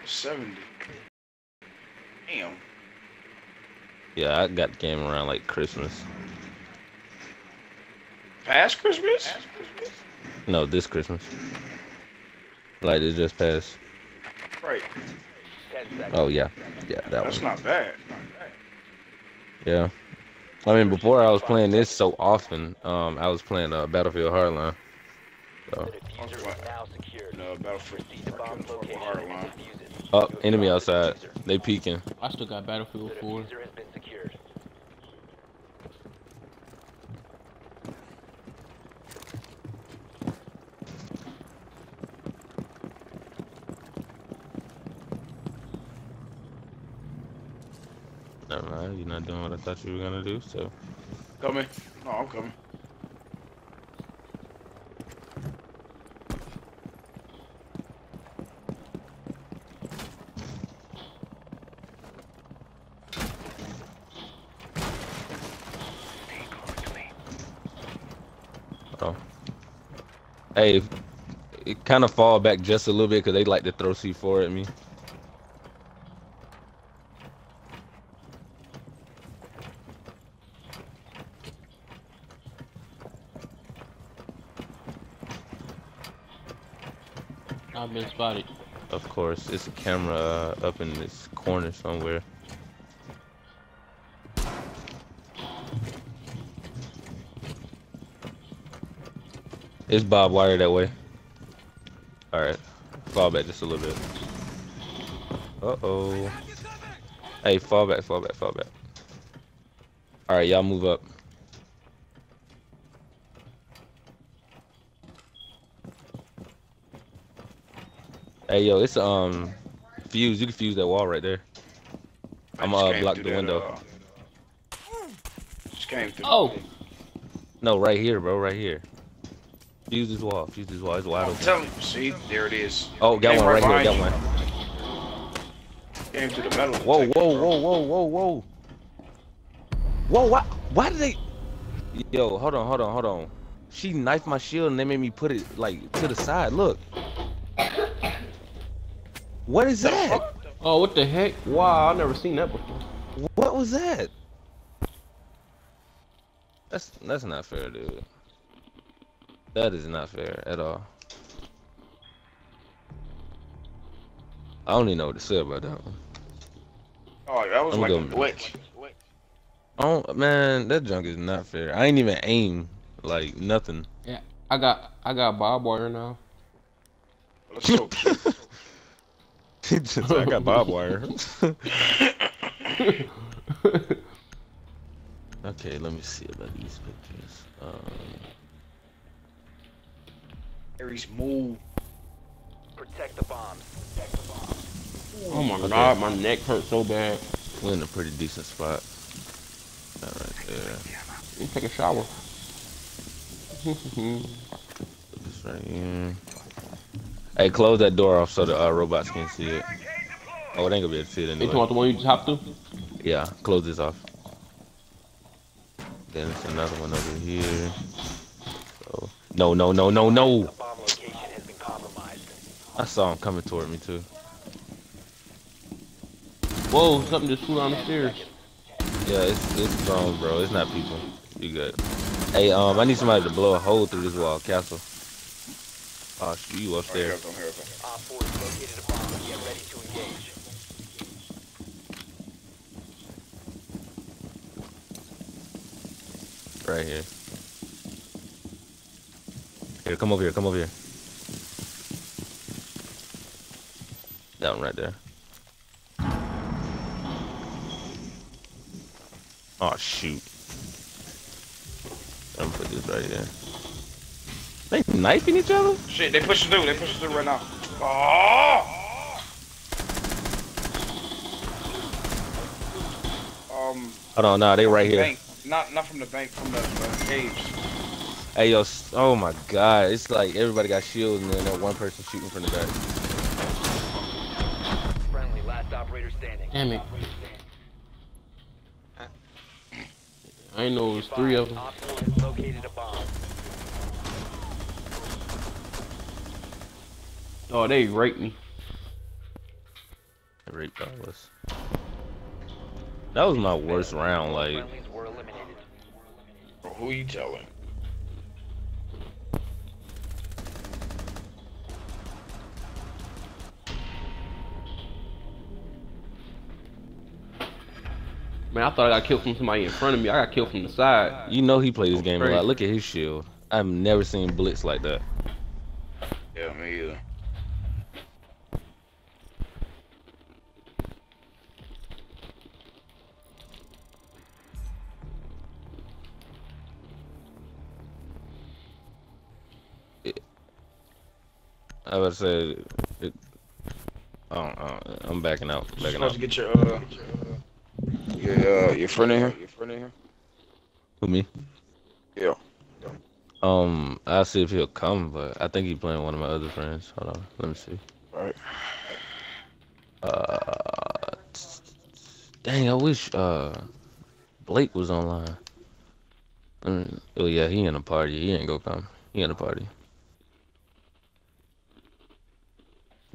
Speaker 3: 70. Damn.
Speaker 2: Yeah, I got the game around like Christmas.
Speaker 3: Past Christmas?
Speaker 2: No, this Christmas. Like it just passed.
Speaker 3: Right.
Speaker 4: Ten.
Speaker 2: Oh yeah, yeah, that
Speaker 3: That's
Speaker 2: one.
Speaker 3: not bad.
Speaker 2: Yeah. I mean, before I was playing this so often, um, I was playing uh, Battlefield Hardline. So,
Speaker 4: The diffuser is now secured.
Speaker 3: No, Battlefield.
Speaker 4: Proceed to bomb
Speaker 3: fucking
Speaker 4: location
Speaker 3: hard
Speaker 4: and
Speaker 3: line.
Speaker 4: defuse it.
Speaker 2: oh, enemy
Speaker 4: have found the
Speaker 2: outside. They peeking.
Speaker 1: I still got Battlefield 4.
Speaker 4: Diffuser has been secured.
Speaker 2: Never mind, you're not doing what I thought you were gonna do, so.
Speaker 3: Coming. No, I'm coming. Oh.
Speaker 2: Hey, it kind of fall back just a little bit because they like to throw C4 at me.
Speaker 1: Been spotted.
Speaker 2: Of course, it's a camera uh, up in this corner somewhere. It's Bob wire that way. Alright. Fall back just a little bit. Uh-oh. Hey, fall back, fall back, fall back. Alright, y'all move up. Hey, yo, it's um Fuze. You can fuse that wall right there.
Speaker 3: I
Speaker 2: I'm
Speaker 3: just
Speaker 2: uh block the window.
Speaker 3: Just came through.
Speaker 1: Oh,
Speaker 2: No, right here, bro, right here. Fuse this wall. Fuse this wall. It's wide open.
Speaker 3: telling you. See, there it is.
Speaker 2: Oh, got
Speaker 3: Came
Speaker 2: one right here. Got one.
Speaker 3: Came through the metal.
Speaker 2: Whoa, whoa,
Speaker 3: bro.
Speaker 2: whoa, whoa, whoa, whoa. Whoa, why, why did they? Yo, hold on, hold on, hold on. She knifed my shield and they made me put it like to the side. Look. What is that?
Speaker 1: oh, what the heck? Wow, I never seen that before.
Speaker 2: What was that? That's that's not fair, dude. That is not fair at all. I don't even know what to say about that one.
Speaker 3: Oh, that was
Speaker 2: I'm
Speaker 3: like a
Speaker 2: going-
Speaker 3: glitch.
Speaker 2: Oh man, that junk is not fair. I ain't even aim like nothing.
Speaker 1: Yeah, I got I got barbed wire now.
Speaker 3: Let's go.
Speaker 2: Just, I got barbed wire. okay, let me see about these pictures. Um,
Speaker 3: Aries, move.
Speaker 4: Protect the bombs. Protect the bombs.
Speaker 1: Oh my
Speaker 2: Okay.
Speaker 1: god, my neck hurts so bad.
Speaker 2: we're in a pretty decent spot. That right there.
Speaker 1: Let me take a shower.
Speaker 2: This right here. Hey, close that door off so the uh, robots can't see it. Oh, it ain't gonna be able to see it anyway.
Speaker 1: You talking about the one you just hopped through?
Speaker 2: Yeah, close this off. Then there's another one over here. So, no, no, no, no, no.
Speaker 4: The bomb location has been.
Speaker 2: I saw him coming toward me too.
Speaker 1: Whoa, something just flew down the stairs.
Speaker 2: Yeah, it's it's drones, bro. It's not people. You good? Hey, um, I need somebody to blow a hole through this wall, castle. Oh, shoot, you
Speaker 3: Here
Speaker 2: upstairs.
Speaker 3: I here
Speaker 4: Op 4 has located a bomb. Get ready to engage.
Speaker 2: Right here. Here, come over here. Come over here. That one right there. Oh shoot. I'm gonna put this right here. They knifing each other?
Speaker 3: Shit, they pushing through. They pushing through right now. Oh! Um,
Speaker 2: Hold on, nah, they right here.
Speaker 3: bank. Not not from the bank, from the, the caves.
Speaker 2: Hey yo, oh my god, it's like everybody got shields and then that one person shooting from the back.
Speaker 4: Friendly, last operator standing.
Speaker 1: Damn it. I know it was three of them.
Speaker 4: Op 4 has located a bomb.
Speaker 1: Oh, they raped me.
Speaker 2: They raped all us. That was my worst round, like
Speaker 4: Friendlies were.
Speaker 3: Bro, who you telling?
Speaker 1: Man, I thought I got killed from somebody in front of me. I got killed from the side.
Speaker 2: you know he played this game a lot. Look at his shield. I've never seen blitz like that.
Speaker 3: Yeah, me either.
Speaker 2: I would say, it, I don't, I don't, I'm backing out.
Speaker 3: You're
Speaker 2: Backing
Speaker 3: supposed
Speaker 2: out.
Speaker 3: to get your uh. Your, uh, your friend in here? Your friend in here?
Speaker 2: Who me?
Speaker 3: Yeah.
Speaker 2: Um, I'll see if he'll come, but I think he's playing one of my other friends. Hold on, let me see.
Speaker 3: Alright.
Speaker 2: Uh, dang, I wish uh Blake was online. Mm, oh yeah, he in a party. He ain't gonna come. He in a party.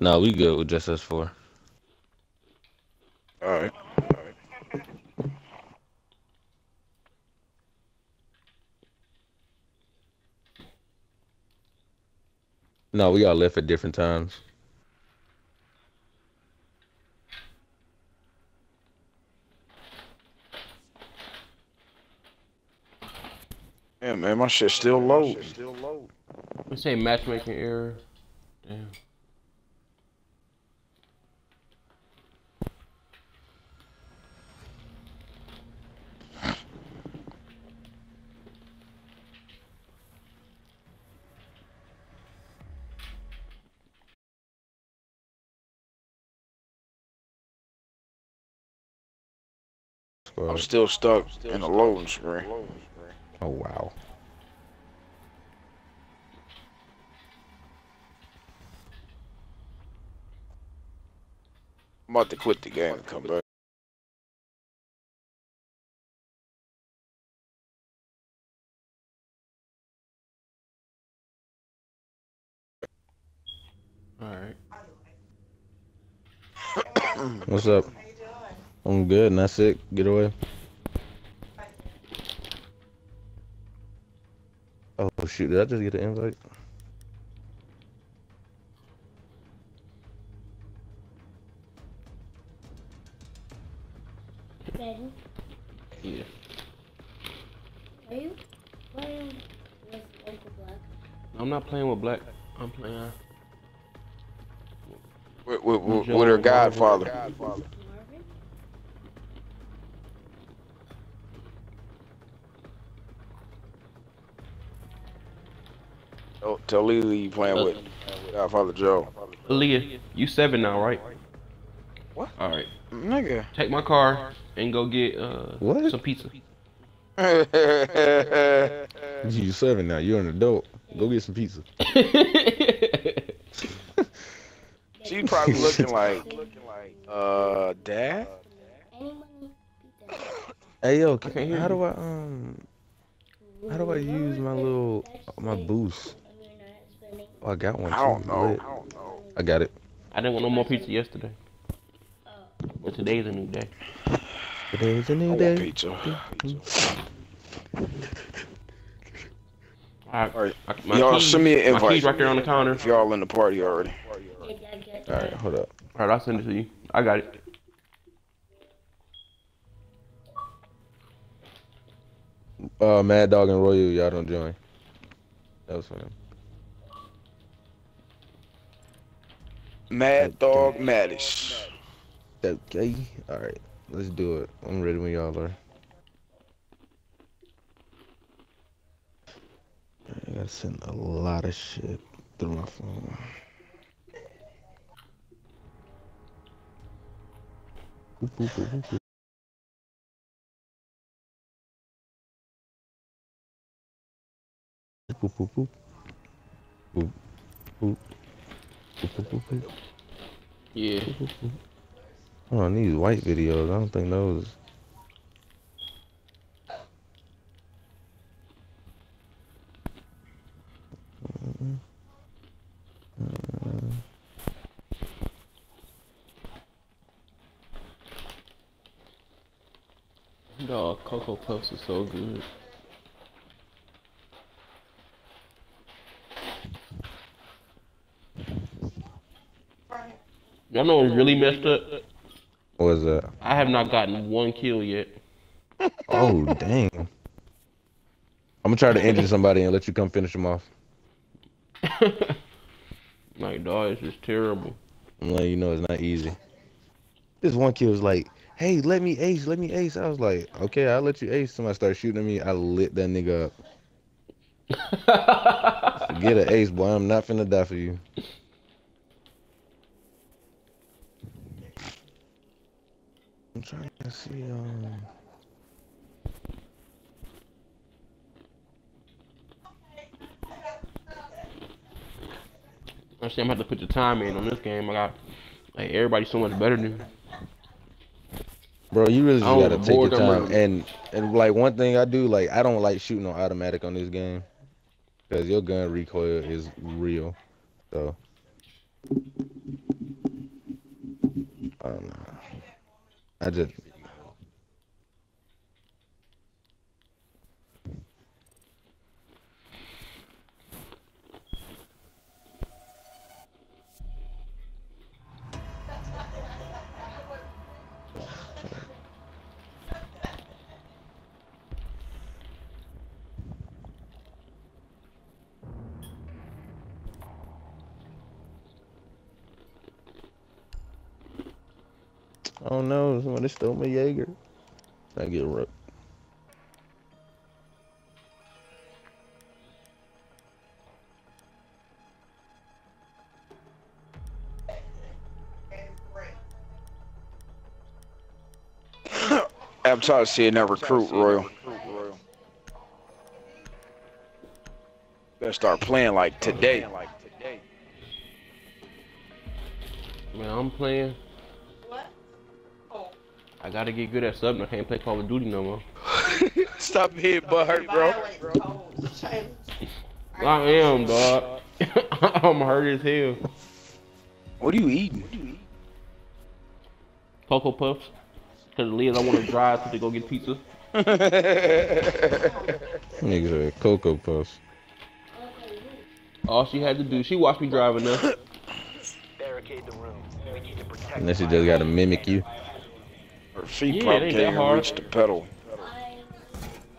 Speaker 2: No, we good with just us four.
Speaker 3: Alright.
Speaker 2: No, we all left at different times.
Speaker 3: Yeah, man, my shit still low. Still low.
Speaker 1: We say matchmaking error. Damn.
Speaker 3: Uh, I'm still stuck in the loading screen.
Speaker 2: Oh wow.
Speaker 3: I'm about to quit the game and come back.
Speaker 1: Alright.
Speaker 2: What's up? I'm good, and that's it. Get away. Oh shoot! Did I just get an invite?
Speaker 5: Daddy,
Speaker 1: Yeah.
Speaker 5: are you playing with Uncle Black?
Speaker 1: I'm not playing with black. I'm playing.
Speaker 3: With, with, with,
Speaker 1: Joe
Speaker 3: with her
Speaker 1: Marvin.
Speaker 3: godfather.
Speaker 5: Marvin?
Speaker 3: Tell, tell Lily you playing with Godfather Joe.
Speaker 1: Aaliyah, you seven now, right?
Speaker 3: What?
Speaker 1: All right.
Speaker 3: Nigga.
Speaker 1: Take my car and go get uh
Speaker 2: What?
Speaker 1: some pizza.
Speaker 2: You seven now. You're an adult. Go get some pizza.
Speaker 3: she probably looking like, uh, dad?
Speaker 5: Any money? Pizza.
Speaker 2: Hey yo,
Speaker 1: can't
Speaker 2: how do I um how do I use my little my boost?
Speaker 5: And we're not spending.
Speaker 2: Oh, I got one
Speaker 3: I don't know. I don't know.
Speaker 2: I got it.
Speaker 1: I didn't want no more pizza yesterday. But today's a new day.
Speaker 2: Today's a new
Speaker 3: want
Speaker 2: day.
Speaker 3: pizza.
Speaker 1: Alright.
Speaker 3: Alright.
Speaker 1: I-
Speaker 3: Y'all send me an invite.
Speaker 1: My
Speaker 3: invite
Speaker 1: keys right there on the counter.
Speaker 3: if y'all in the party already.
Speaker 5: Get that, get
Speaker 2: All right, hold up.
Speaker 1: Alright, I'll send it to you. I got it.
Speaker 2: Uh, Mad Dog and Royal, y'all don't join. That was for him.
Speaker 3: Mad Dog Mattis.
Speaker 2: Okay. All right, let's do it. I'm ready when y'all are. I gotta send a lot of shit through my phone. Boop, boop, boop, boop, boop. Boop, boop, boop.
Speaker 1: Yeah.
Speaker 2: Oh, I need white videos. I don't think those.
Speaker 1: Dog, Cocoa Puffs is so good. Y'all know what's really messed up?
Speaker 2: What was that?
Speaker 1: I have not gotten one kill yet.
Speaker 2: Oh, dang. I'm gonna try to injure somebody and let you come finish them off.
Speaker 1: like, dog, it's just terrible.
Speaker 2: I'm letting you know it's not easy. This one kid was like, "Hey, let me ace, let me ace." I was like, "Okay, I'll let you ace." Somebody started shooting at me. I lit that nigga up. Get an ace, boy. I'm not finna die for you. I'm trying to see. Um,
Speaker 1: I see I'm gonna have to put the time in on this game. I got like everybody's so much better than me.
Speaker 2: bro, you really just gotta take your time.
Speaker 1: up.
Speaker 2: And and like one thing I do, like I don't like shooting on automatic on this game, cause your gun recoil is real. So. I don't know. I just I don't know. Somebody stole my Jaeger. I get rooked.
Speaker 3: I'm tired of seeing that recruit, Royal. Better start playing like today.
Speaker 1: Man, I'm playing. I gotta get good at something. I can't play Call of Duty no more.
Speaker 3: Stop being butthurt, bro.
Speaker 1: I am, dog. I'm hurt as hell.
Speaker 3: What are you eating?
Speaker 1: Cocoa Puffs. Cause Liz, I want to drive to go get pizza.
Speaker 2: Nigga Cocoa Puffs.
Speaker 1: All she had to do, she watched me driving enough.
Speaker 4: Barricade the room. We need to protect
Speaker 2: Unless
Speaker 4: the
Speaker 2: she just gotta mimic you.
Speaker 3: Her feet
Speaker 1: Yeah, it
Speaker 3: probably can't
Speaker 1: that
Speaker 3: even
Speaker 1: hard.
Speaker 3: reach the pedal.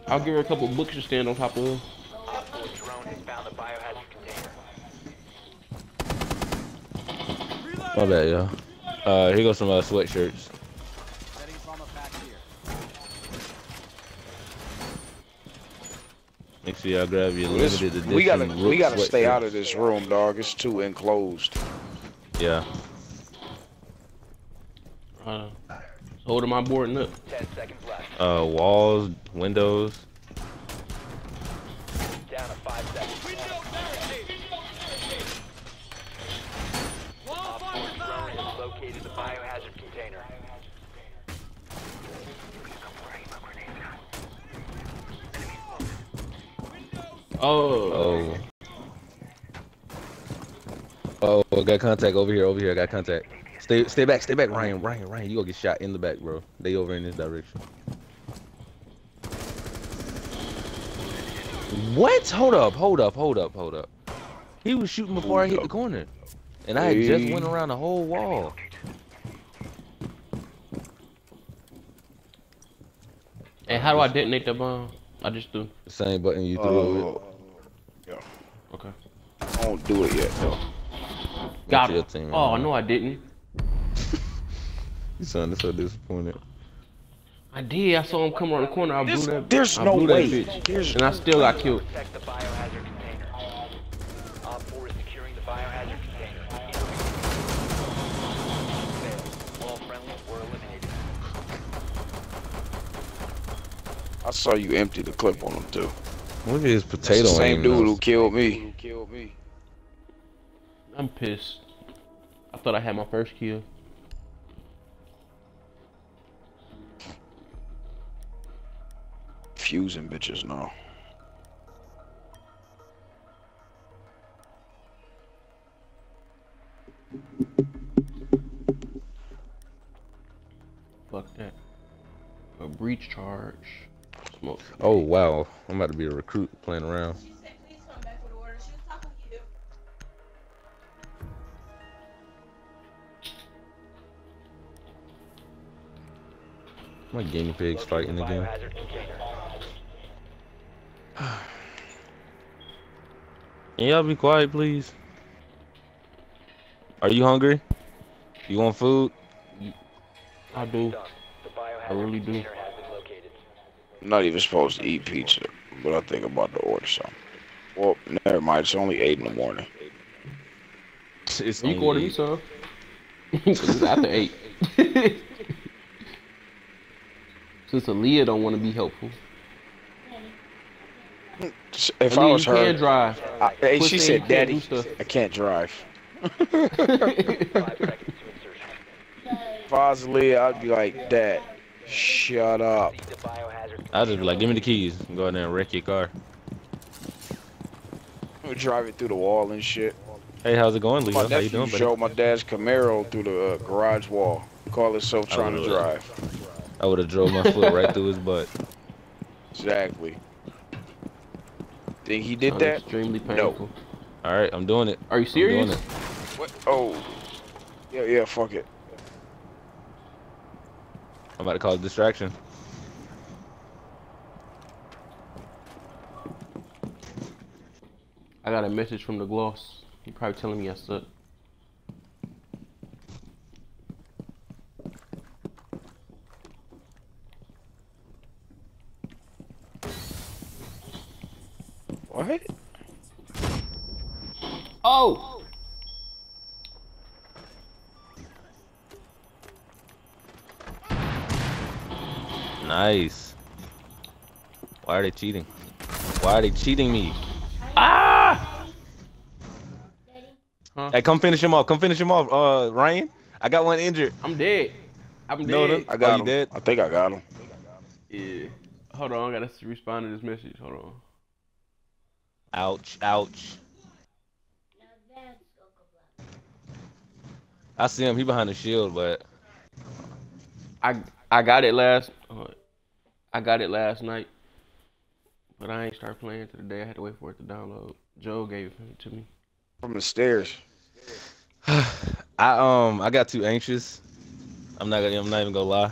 Speaker 1: I'll give her a couple books to stand on top of.
Speaker 4: Op 4 drone has found the biohazard container.
Speaker 2: My bad, y'all. Uh, here goes some uh, sweatshirts. Make sure y'all grab your
Speaker 3: This-
Speaker 2: limited edition.
Speaker 3: we gotta we gotta stay out of this room, dog. It's too enclosed.
Speaker 2: Yeah.
Speaker 1: Uh, holding my boarding up.
Speaker 4: 10 seconds left.
Speaker 2: Uh, walls, windows.
Speaker 4: Down to 5 seconds. Op 4 drone has located the biohazard container.
Speaker 1: Oh,
Speaker 2: Oh. Oh, I got contact over here, over here. I got contact. Stay, stay back, stay back, Ryan, Ryan, Ryan. You gonna get shot in the back, bro. They over in this direction. What? Hold up, hold up, hold up, hold up. He was shooting before I hit the corner, and I had just went around the whole wall.
Speaker 1: Hey, how do I detonate the bomb? I just do.
Speaker 2: The same button you threw
Speaker 3: Uh,
Speaker 2: it.
Speaker 1: Okay.
Speaker 3: I don't do it yet though.
Speaker 1: Got
Speaker 2: your
Speaker 1: it.
Speaker 2: team,
Speaker 1: Oh
Speaker 2: man.
Speaker 1: no, I didn't.
Speaker 2: You sounded so disappointed.
Speaker 1: I did. I saw him come around the corner. I blew that.
Speaker 3: there's
Speaker 1: I
Speaker 3: no
Speaker 1: blew that
Speaker 3: way.
Speaker 1: bitch.
Speaker 3: There's
Speaker 1: And I still got killed.
Speaker 4: Protect the biohazard container. Op 4 is securing the biohazard container. Failed. All friendlies were eliminated.
Speaker 3: I saw you empty the clip on him too.
Speaker 2: Look at his
Speaker 3: That's
Speaker 2: potato
Speaker 3: the same dude who killed me. Who killed me.
Speaker 1: I'm pissed. I thought I had my first kill.
Speaker 3: Fusing bitches now.
Speaker 1: Fuck that. A breach charge. Smoke.
Speaker 2: Oh wow, I'm about to be a recruit playing around.
Speaker 6: She said, please come back with order. She was talking to you.
Speaker 2: My guinea pigs fighting
Speaker 4: the
Speaker 2: again.
Speaker 4: Biohazard container.
Speaker 2: Can y'all be quiet, please? Are you hungry? You want food?
Speaker 1: I do.
Speaker 4: Done. The biohazard
Speaker 1: I really do.
Speaker 4: container has been located.
Speaker 3: I'm not even supposed to eat pizza, but I think I'm about to order some. Well, never mind. It's only eight in the morning.
Speaker 2: It's
Speaker 1: You can order me
Speaker 2: eight.
Speaker 1: some. 'Cause it's after eight. Since Aaliyah don't want to be helpful.
Speaker 3: If I
Speaker 1: Aaliyah,
Speaker 3: was
Speaker 1: you can
Speaker 3: her,
Speaker 1: drive.
Speaker 3: I, hey, she said,
Speaker 1: you can't
Speaker 3: "Daddy. I can't drive."
Speaker 4: Five seconds to insertion.
Speaker 3: If I was Leah, I'd be like, "Dad, shut up."
Speaker 4: Proceed to biohazard
Speaker 2: I'll just be like, give me the
Speaker 4: container
Speaker 2: keys. Go in there and wreck your car.
Speaker 3: We drive it through the wall and shit.
Speaker 2: Hey, how's it going,
Speaker 3: My
Speaker 2: Leo? How you doing, buddy?
Speaker 3: showed my dad's Camaro through the uh, garage wall. Call himself
Speaker 2: I
Speaker 3: trying to drive.
Speaker 2: I would have drove my foot right through his butt.
Speaker 3: Exactly. Think he did
Speaker 1: Sounds
Speaker 3: that?
Speaker 1: Extremely
Speaker 3: No.
Speaker 1: painful.
Speaker 2: All right, I'm doing it.
Speaker 1: Are you
Speaker 2: I'm doing
Speaker 1: serious?
Speaker 2: it.
Speaker 3: What? Oh. Yeah, yeah, fuck it.
Speaker 2: I'm about to cause distraction.
Speaker 1: I got a message from the gloss. He probably telling me I suck.
Speaker 3: What?
Speaker 1: Oh!
Speaker 2: Nice. Why are they cheating? Why are they cheating me? Ah!
Speaker 1: Huh?
Speaker 2: Hey, come finish him off. Come finish him off. Uh, Ryan, I got one injured.
Speaker 1: I'm dead. I'm
Speaker 2: No,
Speaker 1: dead.
Speaker 3: I got
Speaker 2: Oh, you
Speaker 3: him.
Speaker 2: dead?
Speaker 3: I think I got him.
Speaker 1: Yeah. Hold on, I gotta respond to this message. Hold on.
Speaker 2: Ouch, ouch.
Speaker 5: Now that's Coco
Speaker 2: I see him. He behind the shield, but
Speaker 1: I I got it last. Uh, I got it last night, but I ain't start playing to the day. I had to wait for it to download. Joe gave it to me.
Speaker 3: From the stairs.
Speaker 2: I um I got too anxious. I'm not gonna. I'm not even gonna lie.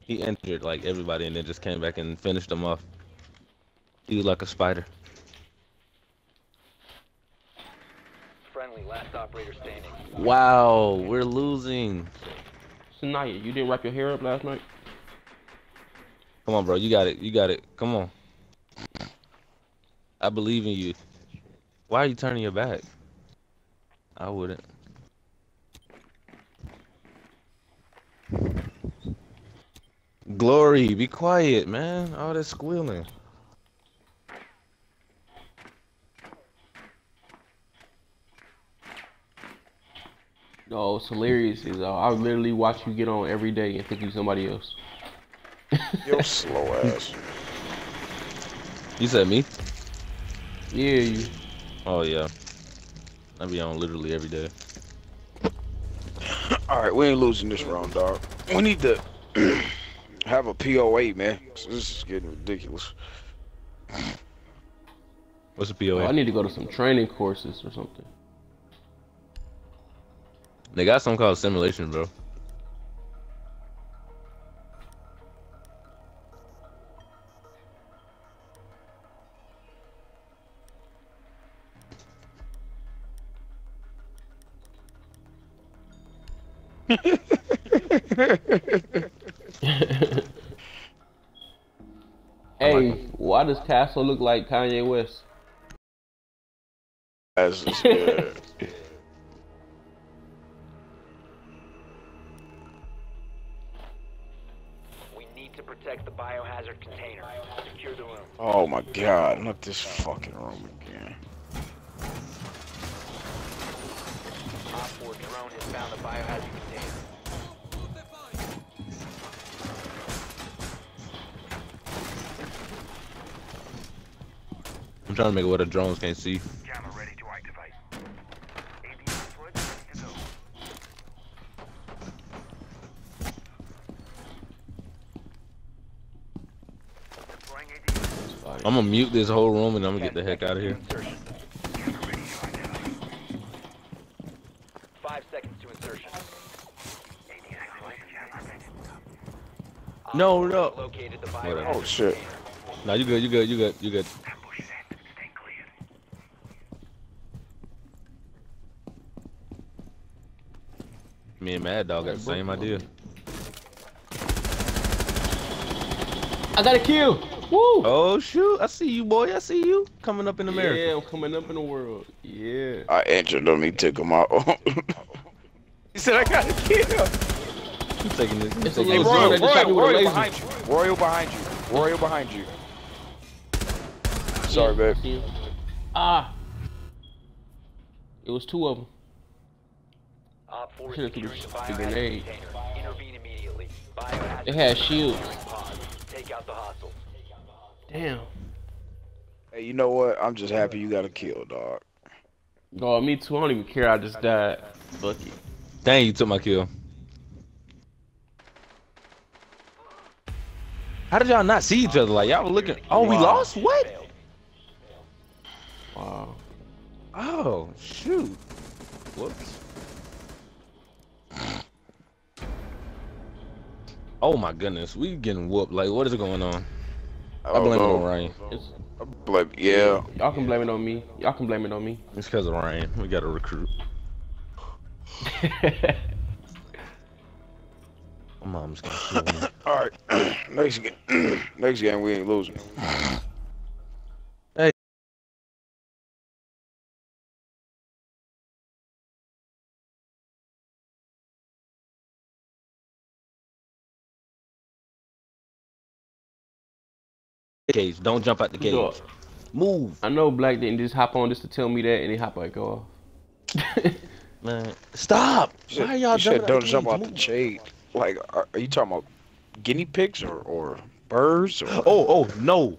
Speaker 2: He entered like everybody and then just came back and finished them off. He was like a spider.
Speaker 4: Friendly, last operator standing.
Speaker 2: Wow, we're losing.
Speaker 1: Sanaya, you didn't wrap your hair up last night?
Speaker 2: Come on, bro. You got it. You got it. Come on. I believe in you. Why are you turning your back? I wouldn't. Glory, be quiet, man. All that squealing.
Speaker 1: No, it's hilarious. Is uh, I literally watch you get on every day and think you somebody else.
Speaker 3: Yo, slow ass.
Speaker 2: You said me?
Speaker 1: Yeah, you.
Speaker 2: Oh yeah. I be on literally every day.
Speaker 3: All right, we ain't losing this round, dog. We need to have a POA, man. This is getting ridiculous.
Speaker 2: What's a POA?
Speaker 1: Oh, I need to go to some training courses or something.
Speaker 2: They got something called simulation, bro.
Speaker 1: Hey, why does Castle look like Kanye West?
Speaker 3: That's just good.
Speaker 4: Biohazard container. Secure the room.
Speaker 3: Oh my god, not this fucking room again.
Speaker 4: Op 4 drone has found the biohazard container.
Speaker 2: I'm trying to make it where the drones can't see.
Speaker 7: Jammer ready to activate. AD deployed, ready to go. Deploying AD.
Speaker 2: I'm gonna mute this whole room and I'm gonna get the heck out of here.
Speaker 4: Insertion.
Speaker 7: Jammer ready to activate.
Speaker 4: Five seconds to insertion.
Speaker 7: AD activate. Jammer ready.
Speaker 4: Op
Speaker 2: No, no.
Speaker 4: Located the
Speaker 2: Whatever.
Speaker 3: Oh shit.
Speaker 4: container.
Speaker 2: No, you good, you good, you good, you good.
Speaker 7: Ambush set. Stay clear.
Speaker 2: Me and Mad Dog got the same idea.
Speaker 1: I got a kill. Woo!
Speaker 2: Oh shoot, I see you, boy. I see you coming up in America.
Speaker 1: Yeah, I'm coming up in the world. Yeah.
Speaker 3: I entered him, he took him out. he said I got a kill.
Speaker 2: He's taking this. He's
Speaker 1: It's a
Speaker 2: taking
Speaker 3: Hey,
Speaker 1: little
Speaker 2: this.
Speaker 3: Royal,
Speaker 1: that just shot me
Speaker 3: Royal, Royal behind you. Royal behind you. Royal behind you. Sorry, babe.
Speaker 1: Yeah. Ah. It was two of them.
Speaker 4: Op 4
Speaker 1: Should've
Speaker 4: securing the
Speaker 1: the
Speaker 4: biohazard
Speaker 1: grenade.
Speaker 4: container. Intervene immediately. Biohazard
Speaker 1: They had shields.
Speaker 4: Take out the hostile.
Speaker 1: Damn.
Speaker 3: Hey, you know what? I'm just happy you got a kill, dog.
Speaker 1: Oh, me too. I don't even care. I just died. Fuck it.
Speaker 2: Dang, you took my kill. How did y'all not see each other? Like y'all were looking. Oh, we lost. What?
Speaker 4: Failed.
Speaker 1: Wow.
Speaker 2: Oh, shoot. Whoops. Oh my goodness, we getting whooped. Like, what is going on? I blame it on Ryan.
Speaker 1: It's,
Speaker 3: Blame, yeah.
Speaker 1: y'all can blame it on me. Y'all can blame it on me.
Speaker 2: It's because of Ryan. We got to recruit. My mom's gonna kill me.
Speaker 3: All right. next game. next game, we ain't losing.
Speaker 2: Cage, don't jump out the cage.
Speaker 1: Dog,
Speaker 2: Move,
Speaker 1: I know Black didn't just hop on just to tell me that and he hop back off.
Speaker 2: man. Stop.
Speaker 3: You
Speaker 2: Why are y'all
Speaker 3: said,
Speaker 2: jumping
Speaker 3: don't
Speaker 2: out
Speaker 3: jump out the shade. Like, are, are you talking about guinea pigs or, or birds or
Speaker 2: Oh, oh, no.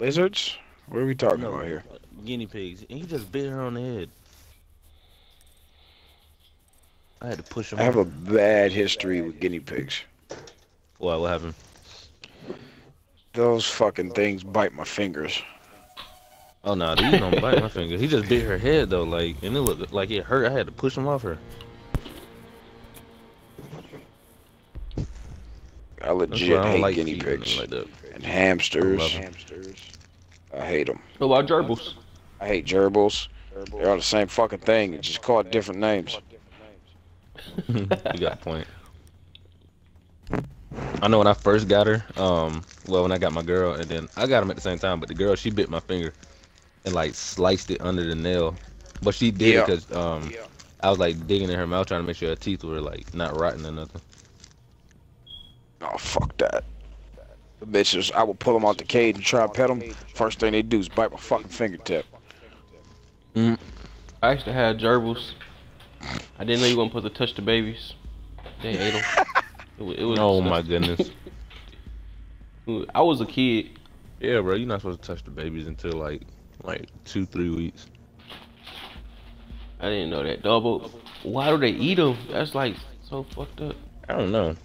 Speaker 3: lizards? What are we talking
Speaker 2: No.
Speaker 3: about here?
Speaker 2: Guinea pigs. And he just bit her on the head. I had to push him
Speaker 3: I have a bad history with guinea pigs.
Speaker 2: What, what happened?
Speaker 3: Those fucking things bite my fingers.
Speaker 2: Oh no, these don't bite my fingers. He just bit her head though, like, and it looked like it hurt. I had to push him off her.
Speaker 3: I legit
Speaker 2: I
Speaker 3: hate
Speaker 2: like
Speaker 3: guinea pigs
Speaker 2: like that.
Speaker 3: and hamsters.
Speaker 2: I.
Speaker 3: Hamsters. I hate them.
Speaker 1: Oh, what about gerbils?
Speaker 3: I hate gerbils. They're all the same fucking thing. It's just called different names.
Speaker 2: you got a point. I know when I first got her, um, well, when I got my girl, and then I got him at the same time, but the girl she bit my finger and like sliced it under the nail, but she did
Speaker 3: Yeah.
Speaker 2: it because um, I was like digging in her mouth trying to make sure her teeth were like not rotten or nothing.
Speaker 3: Oh fuck that. The bitches, I would pull them out the cage and try to pet them. First thing they do is bite my fucking fingertip.
Speaker 1: I used to have gerbils. I didn't know you weren't supposed to touch the babies. They ate them. It, it was
Speaker 2: Oh my goodness.
Speaker 1: I was a kid.
Speaker 2: Yeah, bro, you're not supposed to touch the babies until like like two, three weeks.
Speaker 1: I didn't know that. Dog, but why do they eat them? That's like so fucked up.
Speaker 2: I don't know.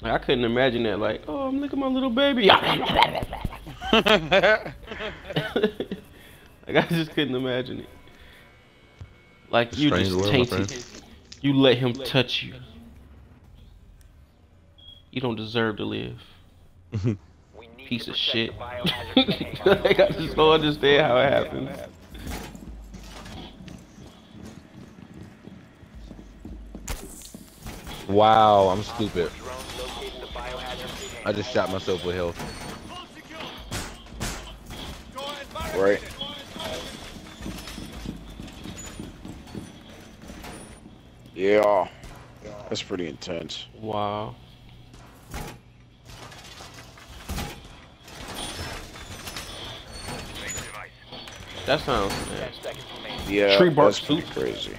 Speaker 1: Like I couldn't imagine that. Like, oh, I'm looking at my little baby. like I just couldn't imagine it. Like you just tainted.
Speaker 2: Friend.
Speaker 1: You let him touch you. You don't deserve to live. Piece of shit.
Speaker 4: the biohazard container.
Speaker 1: like I just don't understand how it happens.
Speaker 2: Wow, I'm stupid.
Speaker 4: Drones located the biohazard container.
Speaker 2: I just shot myself with health.
Speaker 3: Right? Yeah. That's pretty intense.
Speaker 1: Wow. That sounds
Speaker 4: Ten
Speaker 1: nasty.
Speaker 3: Yeah.
Speaker 1: Tree bark
Speaker 3: that's pretty
Speaker 1: soup.
Speaker 3: crazy.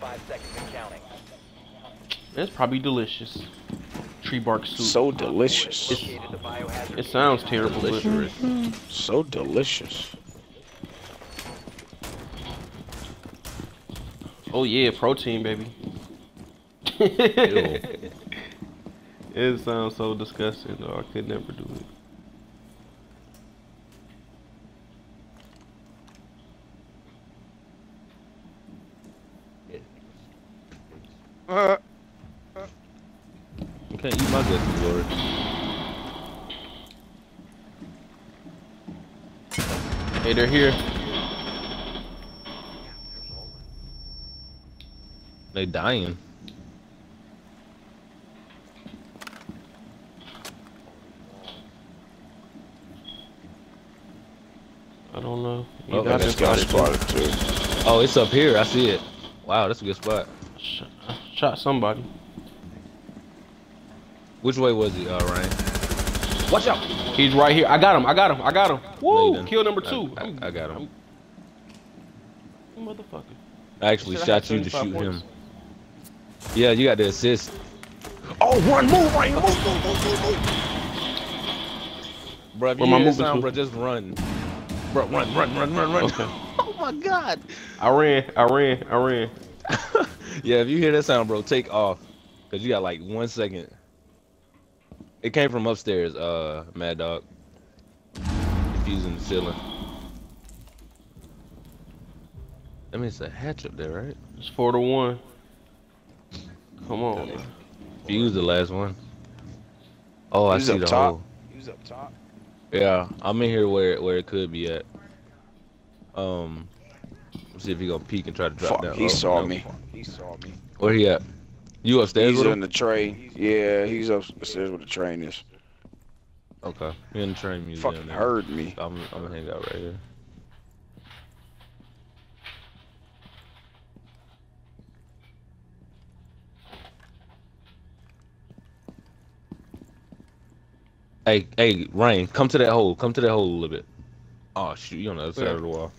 Speaker 4: Five seconds and counting.
Speaker 1: It's probably delicious. Tree bark soup.
Speaker 3: So delicious.
Speaker 4: Located the biohazard
Speaker 1: it sounds terrible, but
Speaker 3: So delicious.
Speaker 1: Oh yeah, protein, baby. it sounds so disgusting. Though. I could never do it.
Speaker 3: Uh,
Speaker 2: You can't eat my guts, Glory.
Speaker 1: Hey, they're here.
Speaker 2: Dying.
Speaker 1: I don't know.
Speaker 2: Oh,
Speaker 1: You got
Speaker 3: this
Speaker 1: this
Speaker 3: guy
Speaker 1: spotted too.
Speaker 2: Oh, it's up here. I see it. Wow, that's a good spot.
Speaker 1: Shot, shot somebody.
Speaker 2: Which way was he, uh, Ryan? Watch out!
Speaker 1: He's right here. I got him. I got him. I got him.
Speaker 2: No,
Speaker 1: Woo!
Speaker 2: didn't.
Speaker 1: Kill number two.
Speaker 2: I, I got him.
Speaker 1: I'm- Motherfucker.
Speaker 2: I actually
Speaker 1: Said I had
Speaker 2: shot you to
Speaker 1: 75
Speaker 2: shoot him.
Speaker 1: Points.
Speaker 2: Yeah, you got the assist. Oh, run, move, Ryan, move, move, move, move, move. Bro, if you
Speaker 1: Where
Speaker 2: hear this sound, bro, just run. Bro, run, run, run, run, run.
Speaker 1: Okay.
Speaker 2: oh my god.
Speaker 1: I ran. I ran. I ran.
Speaker 2: yeah, if you hear that sound, bro, take off. Cause you got like one second. It came from upstairs, uh, Mad Dog. Diffusing the ceiling. I mean, it's a hatch up there, right?
Speaker 1: It's four to one. Come on. man.
Speaker 2: Fuse the last one. Oh, I see the
Speaker 3: top.
Speaker 2: hole.
Speaker 3: He's up top.
Speaker 2: Yeah, I'm in here where where it could be at. Um, let's see if he gonna peek and try to drop
Speaker 3: Fuck,
Speaker 2: down.
Speaker 3: he
Speaker 2: Oh,
Speaker 3: saw
Speaker 2: no.
Speaker 3: me. He saw me.
Speaker 2: Where he at? You upstairs
Speaker 3: He's
Speaker 2: with
Speaker 3: in the train. Yeah, he's upstairs where the train is.
Speaker 2: Okay, he in the train museum.
Speaker 3: Fucking
Speaker 2: then.
Speaker 3: heard me.
Speaker 2: I'm I'm gonna hang out right here. Hey, hey, Rain, come to that hole. Come to that hole a little bit. Oh shoot, you on the other side
Speaker 1: Where?
Speaker 2: of the wall.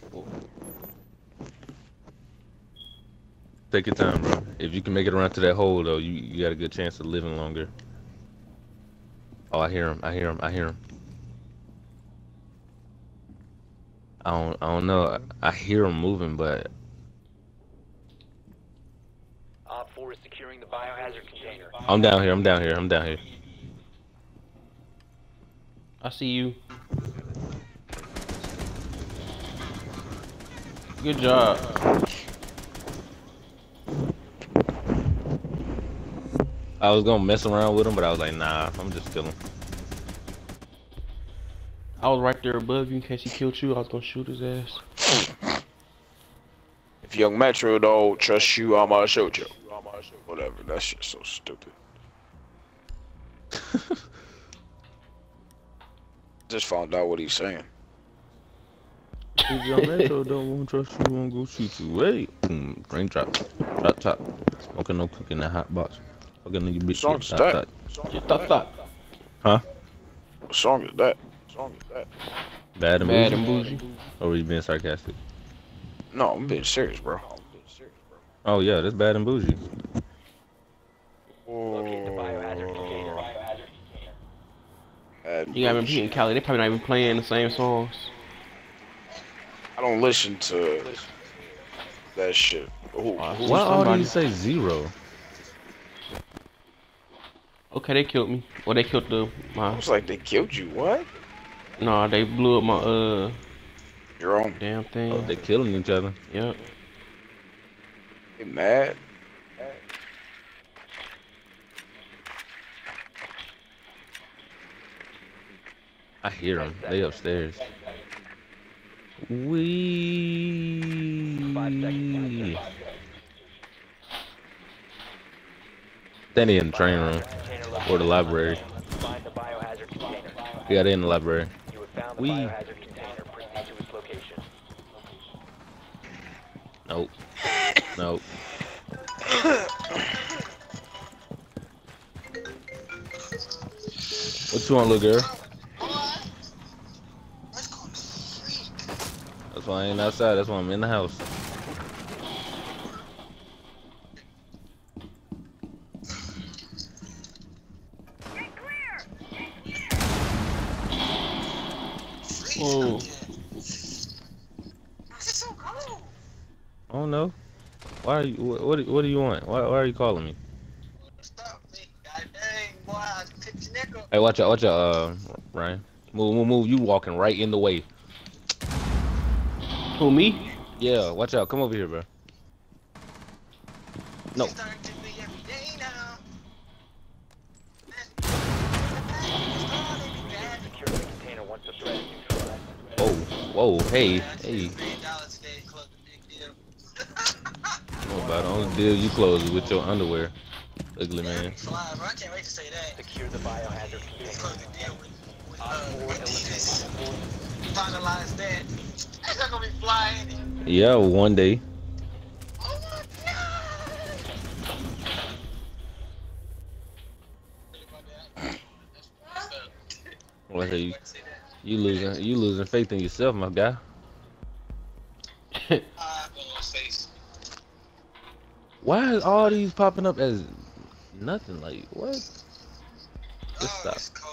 Speaker 2: Take your time, bro. If you can make it around to that hole, though, you, you got a good chance of living longer. Oh, I hear him. I hear him. I hear him. I don't. I don't know. I, I hear him moving, but
Speaker 4: Op 4 is securing the biohazard container.
Speaker 2: I'm down here. I'm down here. I'm down here.
Speaker 1: I see you. Good job.
Speaker 2: I was gonna mess around with him, but I was like, nah. I'm just killing.
Speaker 1: I was right there above you in case he killed you. I was gonna shoot his ass.
Speaker 3: If young Metro don't trust you, I'ma shoot you. Whatever. That shit's so stupid. Just found out what he's saying.
Speaker 2: If your metro don't want to trust you, won't go shoot you. Wait. Boom. Rain drop. Drop top. Smoking no cooking that hot box. Fucking nigga bitch.
Speaker 3: Song's
Speaker 2: get
Speaker 3: that?
Speaker 2: top, top.
Speaker 1: Yeah, thought, thought.
Speaker 3: What song is that? What song is that?
Speaker 2: Bad and
Speaker 1: Bad
Speaker 2: bougie?
Speaker 1: and bougie.
Speaker 2: Or were you being sarcastic?
Speaker 3: No, I'm being serious, bro.
Speaker 2: Oh yeah, that's bad and bougie. Oh.
Speaker 4: Locate the biohazard container.
Speaker 3: Bad
Speaker 1: You gotta remember, in Cali. They probably not even playing the same songs.
Speaker 3: I don't listen to that shit. Ooh.
Speaker 1: Uh,
Speaker 2: Why all
Speaker 1: somebody-
Speaker 2: these say zero?
Speaker 1: Okay, they killed me. Well, they killed the
Speaker 3: I
Speaker 1: my.
Speaker 3: was like, they killed you. What?
Speaker 1: Nah, they blew up my uh
Speaker 3: You're on.
Speaker 1: damn thing.
Speaker 2: Oh, they killing each other.
Speaker 1: Yep.
Speaker 3: They mad?
Speaker 2: I hear them. They upstairs. Then they in the train room or the library. Yeah, they in the library. We-. Nope. Nope. What you want, little girl? That's why I ain't outside. That's why I'm in the house.
Speaker 1: Oh,
Speaker 2: I don't know. Why are you? What? What, do- what do you want? Why, why are you calling me? Hey, watch out! Watch out, uh, Ryan. Move, move, move! You walking right in the way.
Speaker 1: Who me?
Speaker 2: Yeah, watch out! Come over here, bro. No.
Speaker 4: Secure the container once the threat is.
Speaker 2: Whoa, whoa, hey, hey. Oh, about the only deal you close with your underwear, ugly man.
Speaker 4: Secure the biohazard container finalize that, gonna be flying.
Speaker 2: Yeah, one day. What are you? You losing? You losing faith in yourself, my guy. Why is all these popping up as nothing? Like what? Just
Speaker 8: oh, stop.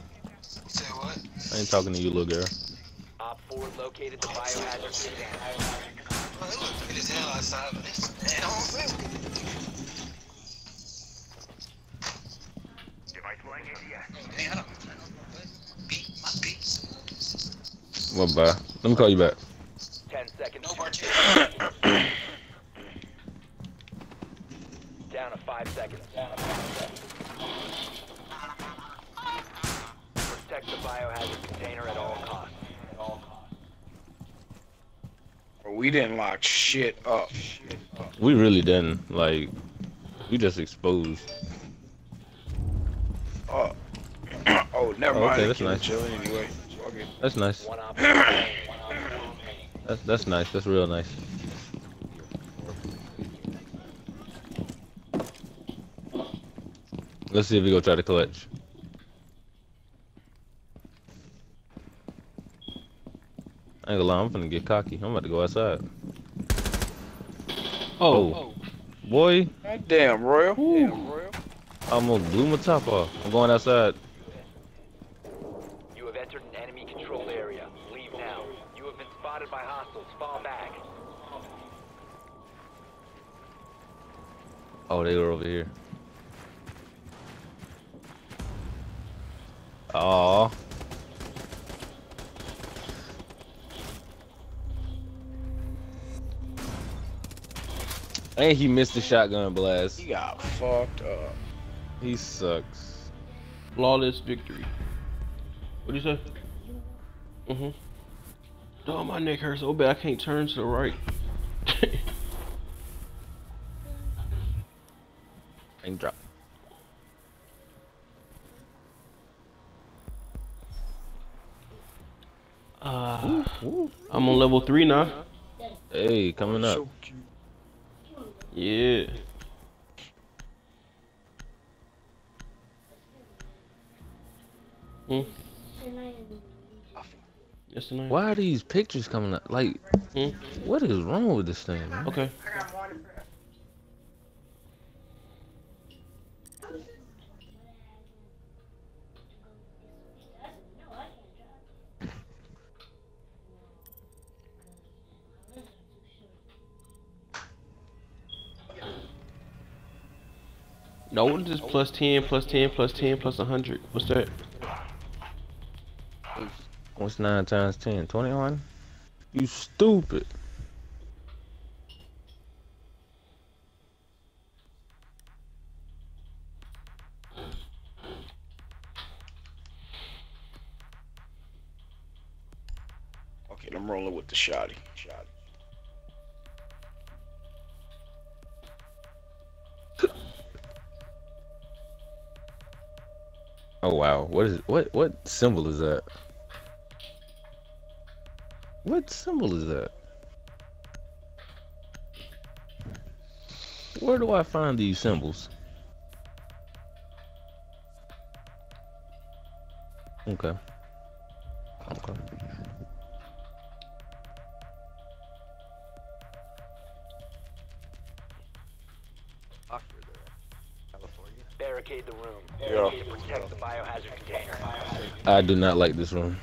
Speaker 8: I
Speaker 2: ain't talking to you, little girl.
Speaker 4: Op 4 located the biohazard container.
Speaker 8: Well, it look good as hell outside, but it's, it don't feel good.
Speaker 7: Device flying ADS.
Speaker 8: Man, I don't, I beat my beats.
Speaker 2: Well, bye. Let me call you back.
Speaker 4: 10 seconds.
Speaker 8: No more
Speaker 4: Down to 5 seconds. Protect the biohazard container at all costs.
Speaker 3: We didn't lock shit up.
Speaker 2: We really didn't. Like, we just exposed.
Speaker 3: Uh, oh, never
Speaker 2: Oh,
Speaker 3: mind.
Speaker 2: okay,
Speaker 3: I
Speaker 2: that's nice.
Speaker 3: Anyway. Fuck it.
Speaker 2: That's nice.
Speaker 4: One op remaining.
Speaker 2: That's that's nice. That's real nice. Let's see if we go try to clutch. I ain't gonna lie, I'm finna get cocky. I'm about to go outside. Oh. oh, boy,
Speaker 3: God damn, Royal. Damn, Royal.
Speaker 2: I almost blew my top off. I'm going outside.
Speaker 4: You have entered an enemy controlled area. Leave now. You have been spotted by hostiles. Fall back.
Speaker 2: Oh, they were over here. Aw. And he missed the shotgun blast.
Speaker 3: He got fucked up.
Speaker 2: He sucks.
Speaker 1: Flawless victory. What do you say? Mm-hmm. Dog, my neck hurts so bad I can't turn to the right.
Speaker 2: And drop.
Speaker 1: uh, I'm on level three now.
Speaker 2: Hey, coming up.
Speaker 3: So cute.
Speaker 1: Yeah. Hmm. Yes tonight.
Speaker 2: Why are these pictures coming up? Like,
Speaker 1: Hmm?
Speaker 2: what is wrong with this thing, man?
Speaker 1: Okay. No, what is plus 10, plus 10, plus 10, plus 100? What's that?
Speaker 2: What's 9 times 10? 21? You stupid. Symbol is that? What symbol is that? Where do I find these symbols? Okay. I do not like this room.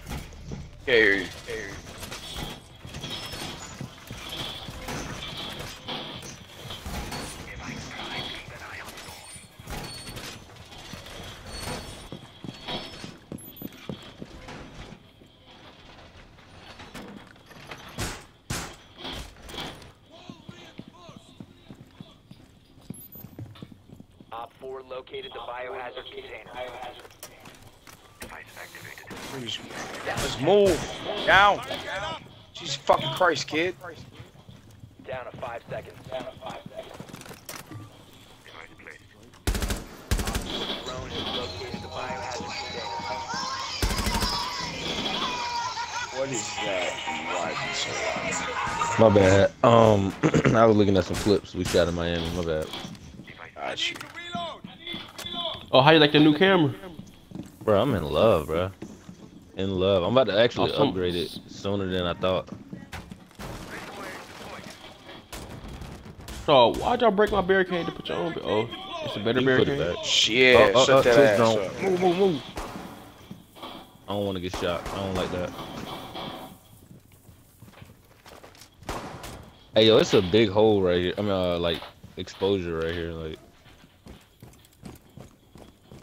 Speaker 3: Yeah, fucking Christ, kid.
Speaker 4: Down to 5 seconds.
Speaker 7: Device placed.
Speaker 4: Drone has located the biohazard container.
Speaker 3: What is that? Why so loud?
Speaker 2: My bad. Um, I was looking at some clips we shot in Miami. My bad.
Speaker 3: Got you.
Speaker 1: Oh, how you like the new camera?
Speaker 2: Bro, I'm in love, bro. In love. I'm about to actually
Speaker 1: Awesome.
Speaker 2: upgrade it sooner than I thought.
Speaker 1: So why'd y'all break my barricade to put your own? Oh, it's a better
Speaker 2: You
Speaker 1: barricade.
Speaker 3: Shit,
Speaker 2: Oh, oh,
Speaker 3: shut
Speaker 2: oh,
Speaker 3: that
Speaker 2: twist
Speaker 3: ass
Speaker 2: drone.
Speaker 3: up.
Speaker 2: Move, move, move. I don't want to get shot. I don't like that. Hey, yo, it's a big hole right here. I mean, uh, like exposure right here. Like,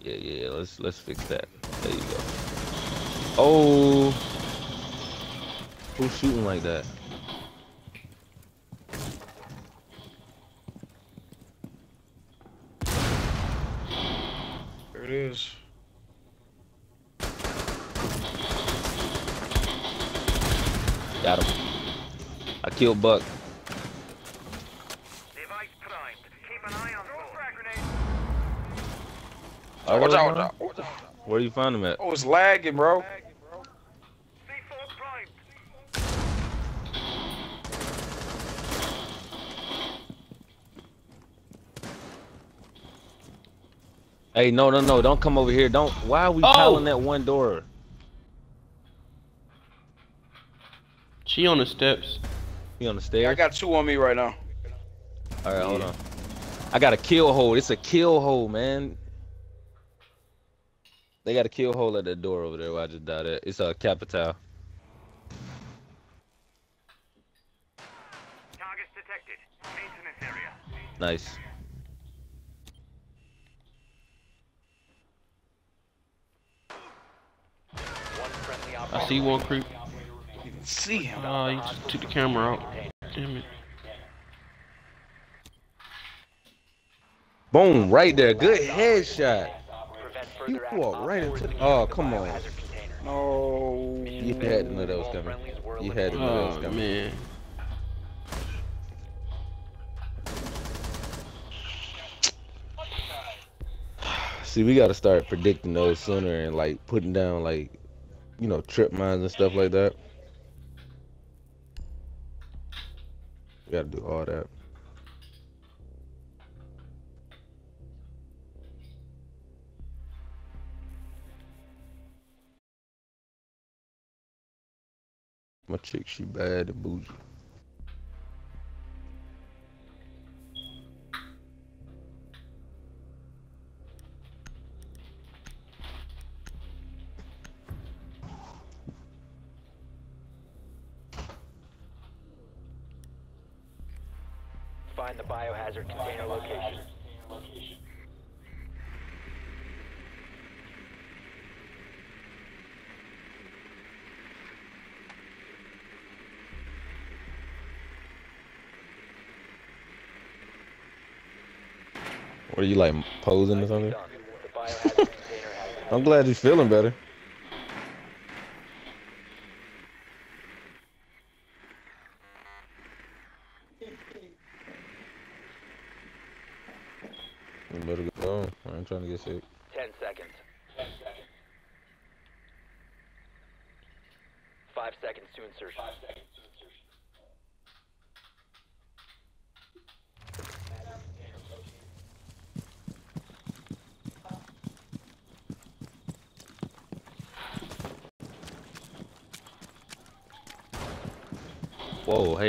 Speaker 2: yeah, yeah. Let's let's fix that. There you go. Oh, who's shooting like that?
Speaker 3: There it is.
Speaker 2: Got him. I killed Buck.
Speaker 7: Device primed. Keep an eye on frag grenade.
Speaker 2: Oh,
Speaker 3: Watch
Speaker 2: where-
Speaker 3: out, watch out, watch out.
Speaker 2: Where you find him at?
Speaker 3: Oh, it's lagging, bro.
Speaker 2: Hey, no, no, no! Don't come over here. Don't. Why are we
Speaker 1: Oh!
Speaker 2: piling that one door?
Speaker 1: She on the steps.
Speaker 2: He on the
Speaker 3: Yeah. I got two on me right now.
Speaker 2: All right, hold on. I got a kill hole. It's a kill hole, man. They got a kill hole at that door over there where I just died at. It's a capital.
Speaker 7: Targets detected. Maintenance area.
Speaker 2: Nice.
Speaker 4: One friendly op
Speaker 1: I see one creep.
Speaker 3: You can see him.
Speaker 1: Oh, you just took the camera out. Damn it.
Speaker 2: Boom, right there. Good headshot. You
Speaker 4: further
Speaker 2: walked right into the- oh, come on.
Speaker 4: biohazard.
Speaker 3: No.
Speaker 2: You had to know that was coming. You had to know that was
Speaker 1: Oh
Speaker 2: coming.
Speaker 1: man.
Speaker 2: See, we got to start predicting those sooner and like putting down like, you know, trip mines and stuff like that. We got to do all that. My chick, she bad and bougie.
Speaker 4: Biohazard container location.
Speaker 2: What are you like posing or something?
Speaker 4: Done. The biohazard container has been
Speaker 2: I'm glad you're feeling better. You better go on. I ain't trying to get sick.
Speaker 4: 10 seconds. 5 seconds to insertion.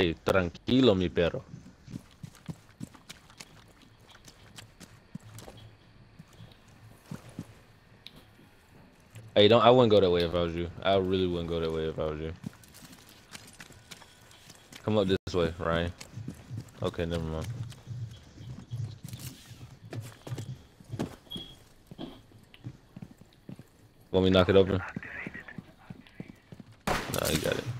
Speaker 2: Hey, tranquilo, mi perro. Hey, don't. I wouldn't go that way if I was you. I really wouldn't go that way if I was you. Come up this way, Ryan. Okay, never mind. Want me knock it open? No, you got it.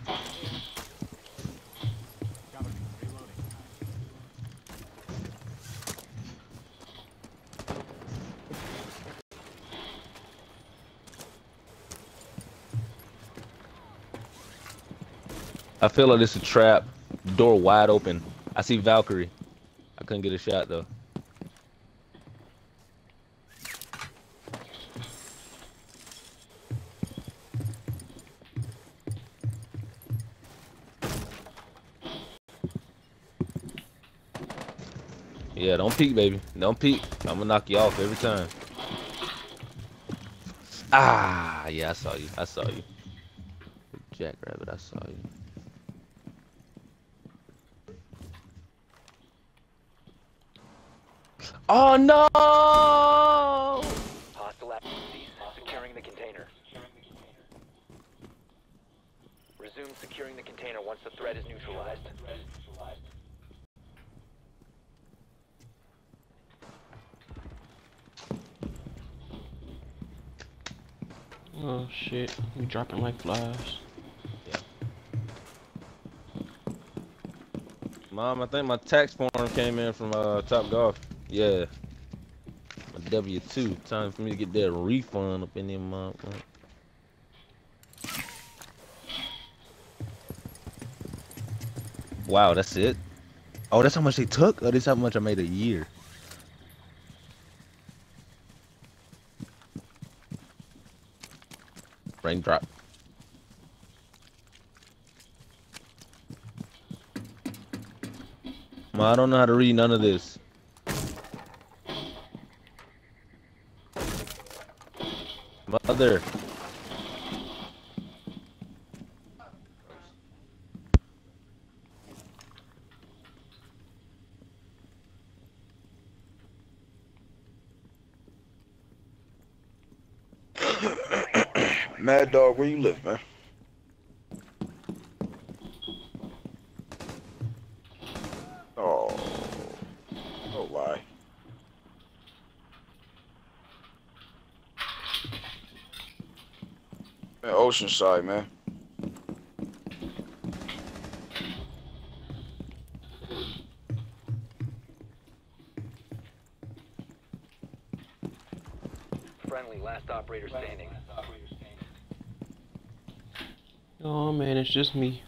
Speaker 2: I feel like it's a trap. Door wide open. I see Valkyrie. I couldn't get a shot though. Yeah, don't peek, baby. Don't peek. I'm gonna knock you off every time. Ah, yeah, I saw you. I saw you. Jackrabbit, I saw you. Oh no!
Speaker 4: Hostile activities. Securing the container. Resume securing the container once the threat is neutralized.
Speaker 1: Oh shit, we dropping like flies. Yeah.
Speaker 2: Mom, I think my tax form came in from uh, Topgolf. Yeah. My W two. Time for me to get that refund up in there, mom. Wow, that's it. Oh, that's how much they took. Oh, this how much I made a year. Raindrop. I don't know how to read none of this. Mother.
Speaker 3: Mad Dog, where you live, man? Oh. Oh, why? Man, Oceanside, man.
Speaker 4: Friendly, last operator standing.
Speaker 1: Oh man, it's just me.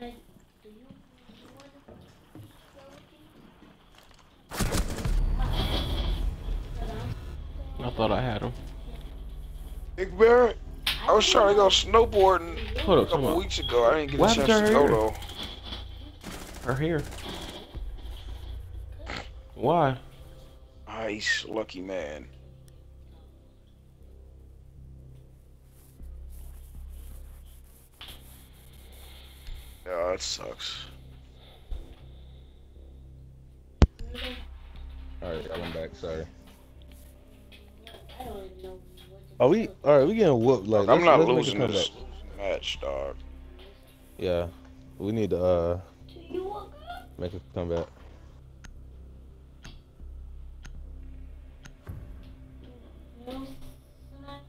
Speaker 5: Like, do you, you want to
Speaker 1: I thought I had him.
Speaker 3: Big Barrett, I was trying to go snowboarding
Speaker 1: Hold
Speaker 3: a
Speaker 1: up,
Speaker 3: couple weeks ago. I didn't get
Speaker 1: What
Speaker 3: a
Speaker 1: happened
Speaker 3: chance
Speaker 1: to
Speaker 3: to go
Speaker 1: hair?
Speaker 3: though.
Speaker 1: Her hair. Why?
Speaker 3: Ah, nice, lucky man. Yeah, that sucks.
Speaker 2: Alright, I'm back, sorry.
Speaker 5: I don't even know what to
Speaker 2: Are we alright, we getting whooped like
Speaker 3: I'm not
Speaker 2: let's make
Speaker 3: losing this match, dog.
Speaker 2: Yeah. We need to uh
Speaker 5: do. You woke up?
Speaker 2: make a comeback.
Speaker 5: No, tonight.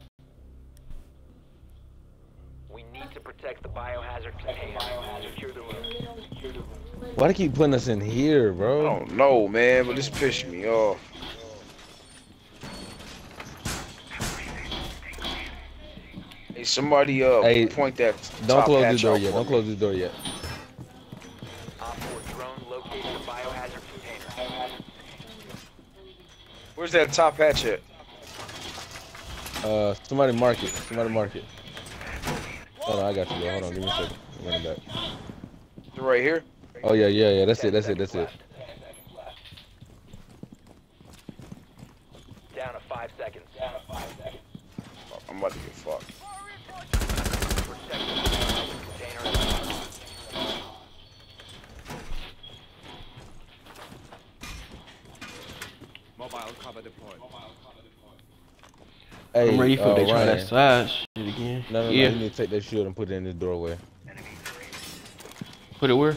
Speaker 4: We need to protect the biohazard container. Secure the room.
Speaker 2: Why they keep putting us in here, bro?
Speaker 3: I don't know, man, but this pissed me off. Hey, somebody uh
Speaker 2: Hey,
Speaker 3: point that
Speaker 2: Don't
Speaker 3: top
Speaker 2: close
Speaker 3: hatch
Speaker 2: the door yet. Don't close the door yet.
Speaker 4: Op 4 drone located the biohazard container.
Speaker 3: Where's that top hatch at?
Speaker 2: Uh somebody mark it. Somebody mark it. Hold on, I got you, bro. Hold on, give me a second. I'm running back.
Speaker 3: It right here?
Speaker 2: Oh yeah, yeah, yeah. That's it. That's it. That's it.
Speaker 4: Down to 5 seconds.
Speaker 3: Oh, I'm about to get fucked.
Speaker 4: Protect the biohazard container.
Speaker 2: Hey,
Speaker 1: I'm ready for
Speaker 2: uh,
Speaker 1: they try that side shit again.
Speaker 2: No, no, no.
Speaker 1: yeah.
Speaker 2: You need to take that shield and put it in the doorway.
Speaker 1: Put it where?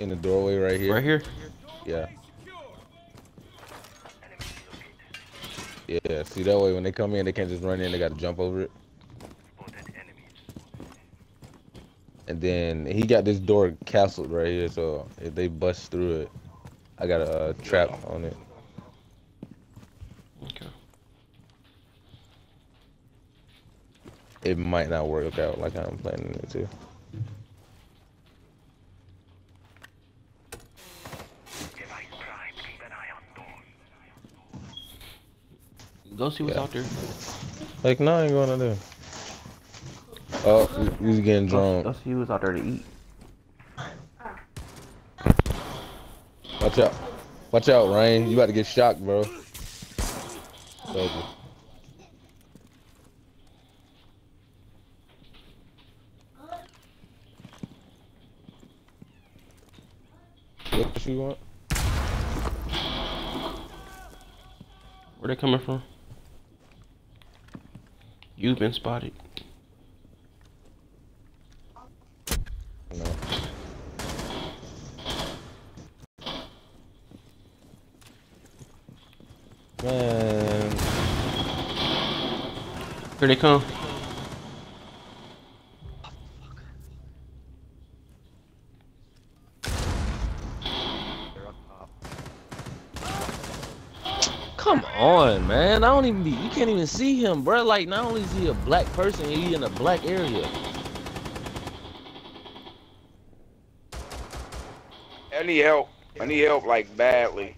Speaker 2: In the doorway right here.
Speaker 1: Right here.
Speaker 2: Yeah. Yeah. See that way when they come in, they can't just run in. They got to jump over it. And then he got this door castled right here, so if they bust through it, I got a uh, trap on it.
Speaker 1: Okay.
Speaker 2: It might not work out like I'm planning it to.
Speaker 7: Device prime. Keep an eye on doors.
Speaker 1: Go see what's
Speaker 2: Yeah.
Speaker 1: out there.
Speaker 2: Like, no, I ain't going to there. Oh, we getting
Speaker 1: Go,
Speaker 2: drunk.
Speaker 1: go see what's out there to eat.
Speaker 2: Watch out. Watch out, Ryan. You about to get shocked, bro. You. Want?
Speaker 1: Where they coming from? You've been spotted.
Speaker 2: No. Man,
Speaker 1: Here they come
Speaker 2: on, man. I don't even be. You can't even see him, bro. Like, not only is he a black person, he in a black area.
Speaker 3: I need help. I need help like badly.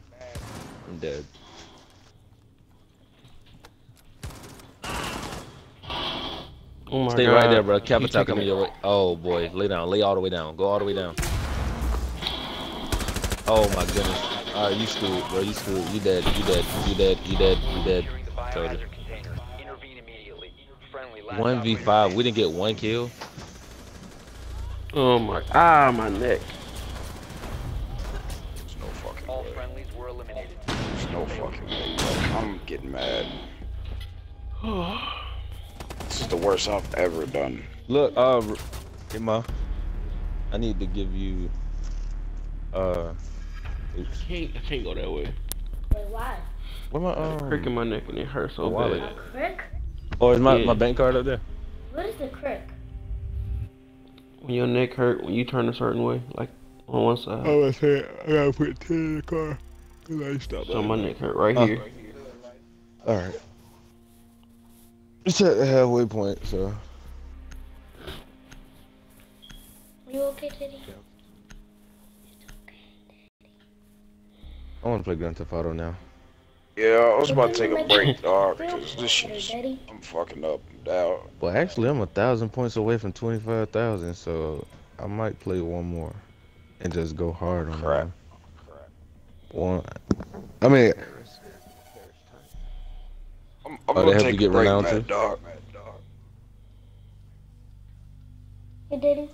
Speaker 2: I'm dead.
Speaker 1: Oh my
Speaker 2: Stay
Speaker 1: god.
Speaker 2: right there, bro.
Speaker 1: He's
Speaker 2: Capital coming your way. Oh boy, lay down. Lay all the way down. Go all the way down. Oh my goodness. Alright, you screwed, bro. You screwed. You dead. You dead. You dead. You dead. You dead.
Speaker 4: Securing the
Speaker 2: you.
Speaker 4: biohazard container. Intervene immediately. Friendly last
Speaker 2: One v
Speaker 4: operator
Speaker 2: five. We didn't get one kill.
Speaker 1: Oh my. Ah, my neck.
Speaker 3: There's no fucking
Speaker 4: All
Speaker 3: way.
Speaker 4: friendlies were eliminated.
Speaker 3: There's no fucking way. I'm getting mad. This is the worst I've ever done.
Speaker 2: Look, uh, Emma, I need to give you, uh, oops.
Speaker 1: Can't, I can't go that way.
Speaker 5: Wait, why?
Speaker 2: Where my
Speaker 1: Got a crick in
Speaker 2: um?
Speaker 1: my neck and it hurts so
Speaker 2: my wallet.
Speaker 1: bad.
Speaker 5: Crick?
Speaker 2: Oh, is my
Speaker 1: Yeah.
Speaker 2: my bank card up there?
Speaker 5: What is the crick?
Speaker 1: When your neck hurt, when you turn a certain way, like on one side.
Speaker 2: Oh, I say I gotta put ten in the car. Cause I stopped.
Speaker 1: So my neck hurt right
Speaker 2: Uh,
Speaker 1: here.
Speaker 2: All right. It's at the halfway point, so.
Speaker 5: You okay, Teddy?
Speaker 2: I want to play Grand Theft Auto now.
Speaker 3: Yeah, I was about to take a break, dog, because this shit's.
Speaker 5: Daddy?
Speaker 3: I'm fucking up and down.
Speaker 2: Well, actually, I'm a thousand points away from twenty-five thousand, so I might play one more and just go hard on
Speaker 3: Crap.
Speaker 2: that one. I mean,
Speaker 3: I'm, I'm
Speaker 2: Oh, they
Speaker 3: gonna
Speaker 2: have
Speaker 3: take
Speaker 2: to
Speaker 3: a
Speaker 2: get
Speaker 3: break,
Speaker 2: renowned
Speaker 3: man,
Speaker 2: too?
Speaker 3: dog.
Speaker 5: Hey, Daddy.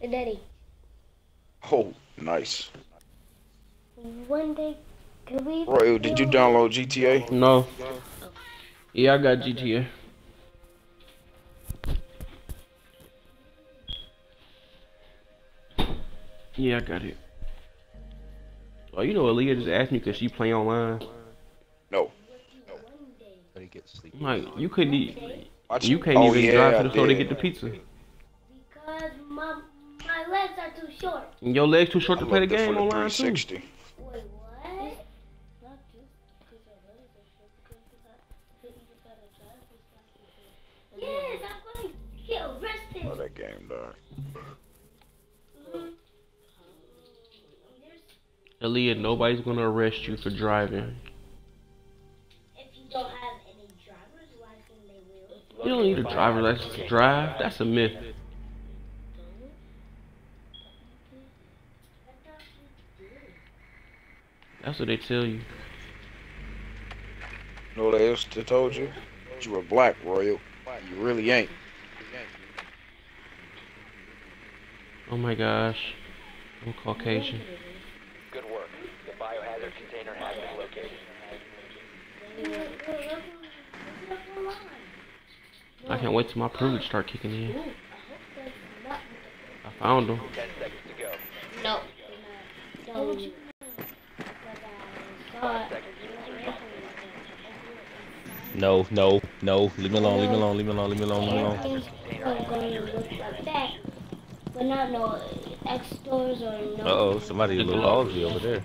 Speaker 5: Hey, Daddy.
Speaker 3: Oh, nice.
Speaker 5: One day, can we?
Speaker 3: Roy, did you download GTA?
Speaker 1: No. Yeah, I got GTA. Yeah, I got it. Oh, you know, Aaliyah just asked me because she play online.
Speaker 3: No.
Speaker 2: But he gets sleep.
Speaker 1: I'm like, you couldn't eat.
Speaker 3: Watch
Speaker 1: You can't
Speaker 3: Oh,
Speaker 1: even
Speaker 3: yeah,
Speaker 1: drive to
Speaker 3: I
Speaker 1: the store to get the pizza.
Speaker 5: Because my my legs are too short.
Speaker 1: And your legs too short to play the
Speaker 3: looked it for
Speaker 1: game online too.
Speaker 3: 360.
Speaker 5: Wait,
Speaker 1: Aaliyah, nobody's gonna arrest you for driving.
Speaker 5: If you don't have any driver's license, they will.
Speaker 1: You don't need a driver's license to drive. That's a myth. That's what they tell you.
Speaker 3: You know what else they told you? That you were black, Royal. You really ain't.
Speaker 1: Oh my gosh. I'm Caucasian.
Speaker 4: Good work. The biohazard container has been located.
Speaker 1: I can't wait till my privilege start kicking in.
Speaker 5: I hope that's not.
Speaker 1: I found them.
Speaker 4: Ten seconds to go.
Speaker 5: No. Don't.
Speaker 4: Five seconds.
Speaker 2: No, no, no. Leave me alone. Leave me alone. Leave me alone. Leave me alone. Leave me alone.
Speaker 5: Everything's going to look like that, but not no X stores or no.
Speaker 2: Uh oh, somebody a little ballsy over there.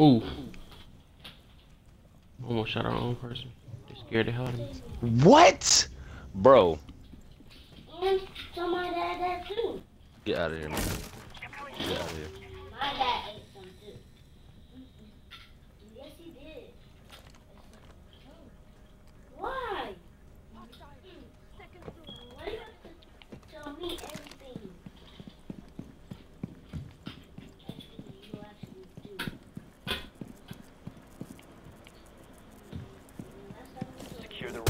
Speaker 1: Ooh. Almost shot our own person. They scared the hell out of me.
Speaker 2: What? Bro,
Speaker 5: And somebody that had that too.
Speaker 2: get out of here, man. Get out of here.
Speaker 5: My dad ate some too. Yes, he did. Why? Why you have to tell me everything? Everything you actually do.
Speaker 4: Secure the room.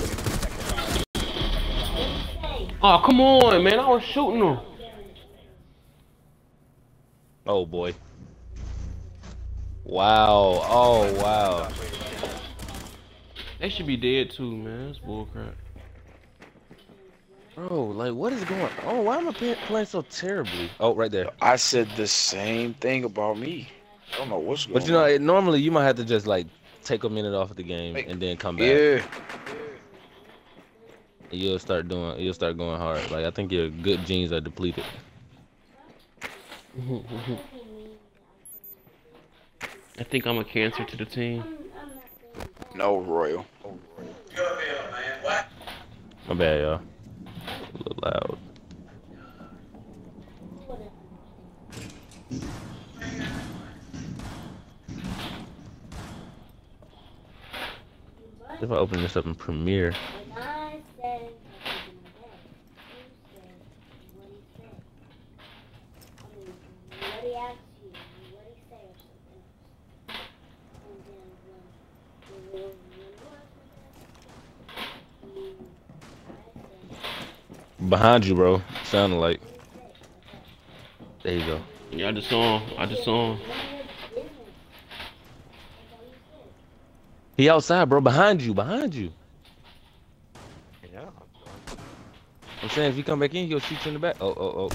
Speaker 5: Say,
Speaker 1: Oh, come on, man. I was shooting them.
Speaker 2: Oh boy. Wow. Oh wow.
Speaker 1: They should be dead too, man. That's bullcrap.
Speaker 2: Bro, like what is going on? Oh, why am I playing so terribly? Oh, right there.
Speaker 3: I said the same thing about me. I don't know what's going on.
Speaker 2: But you know,
Speaker 3: on.
Speaker 2: normally you might have to just like take a minute off of the game
Speaker 3: Hey,
Speaker 2: and then come back.
Speaker 3: Yeah.
Speaker 2: And you'll start doing. You'll start going hard. Like I think your good genes are depleted.
Speaker 1: I think I'm a cancer to the team.
Speaker 5: I'm, I'm not saying that.
Speaker 3: No, Royal.
Speaker 2: My bad, y'all. A little loud. If I open this up in Premiere,
Speaker 5: When I said I was in my bed, you said what he said. I mean, what he asked you, what he said or something else. And then when, when, when what was it? I said,
Speaker 2: behind you, bro. Sounded like. There you go.
Speaker 1: Yeah, I just saw him. I just saw him.
Speaker 5: none of your business. That's all you said.
Speaker 2: He outside, bro. Behind you. Behind you.
Speaker 3: Yeah.
Speaker 2: I'm saying if you come back in, he'll shoot you in the back. Oh, oh,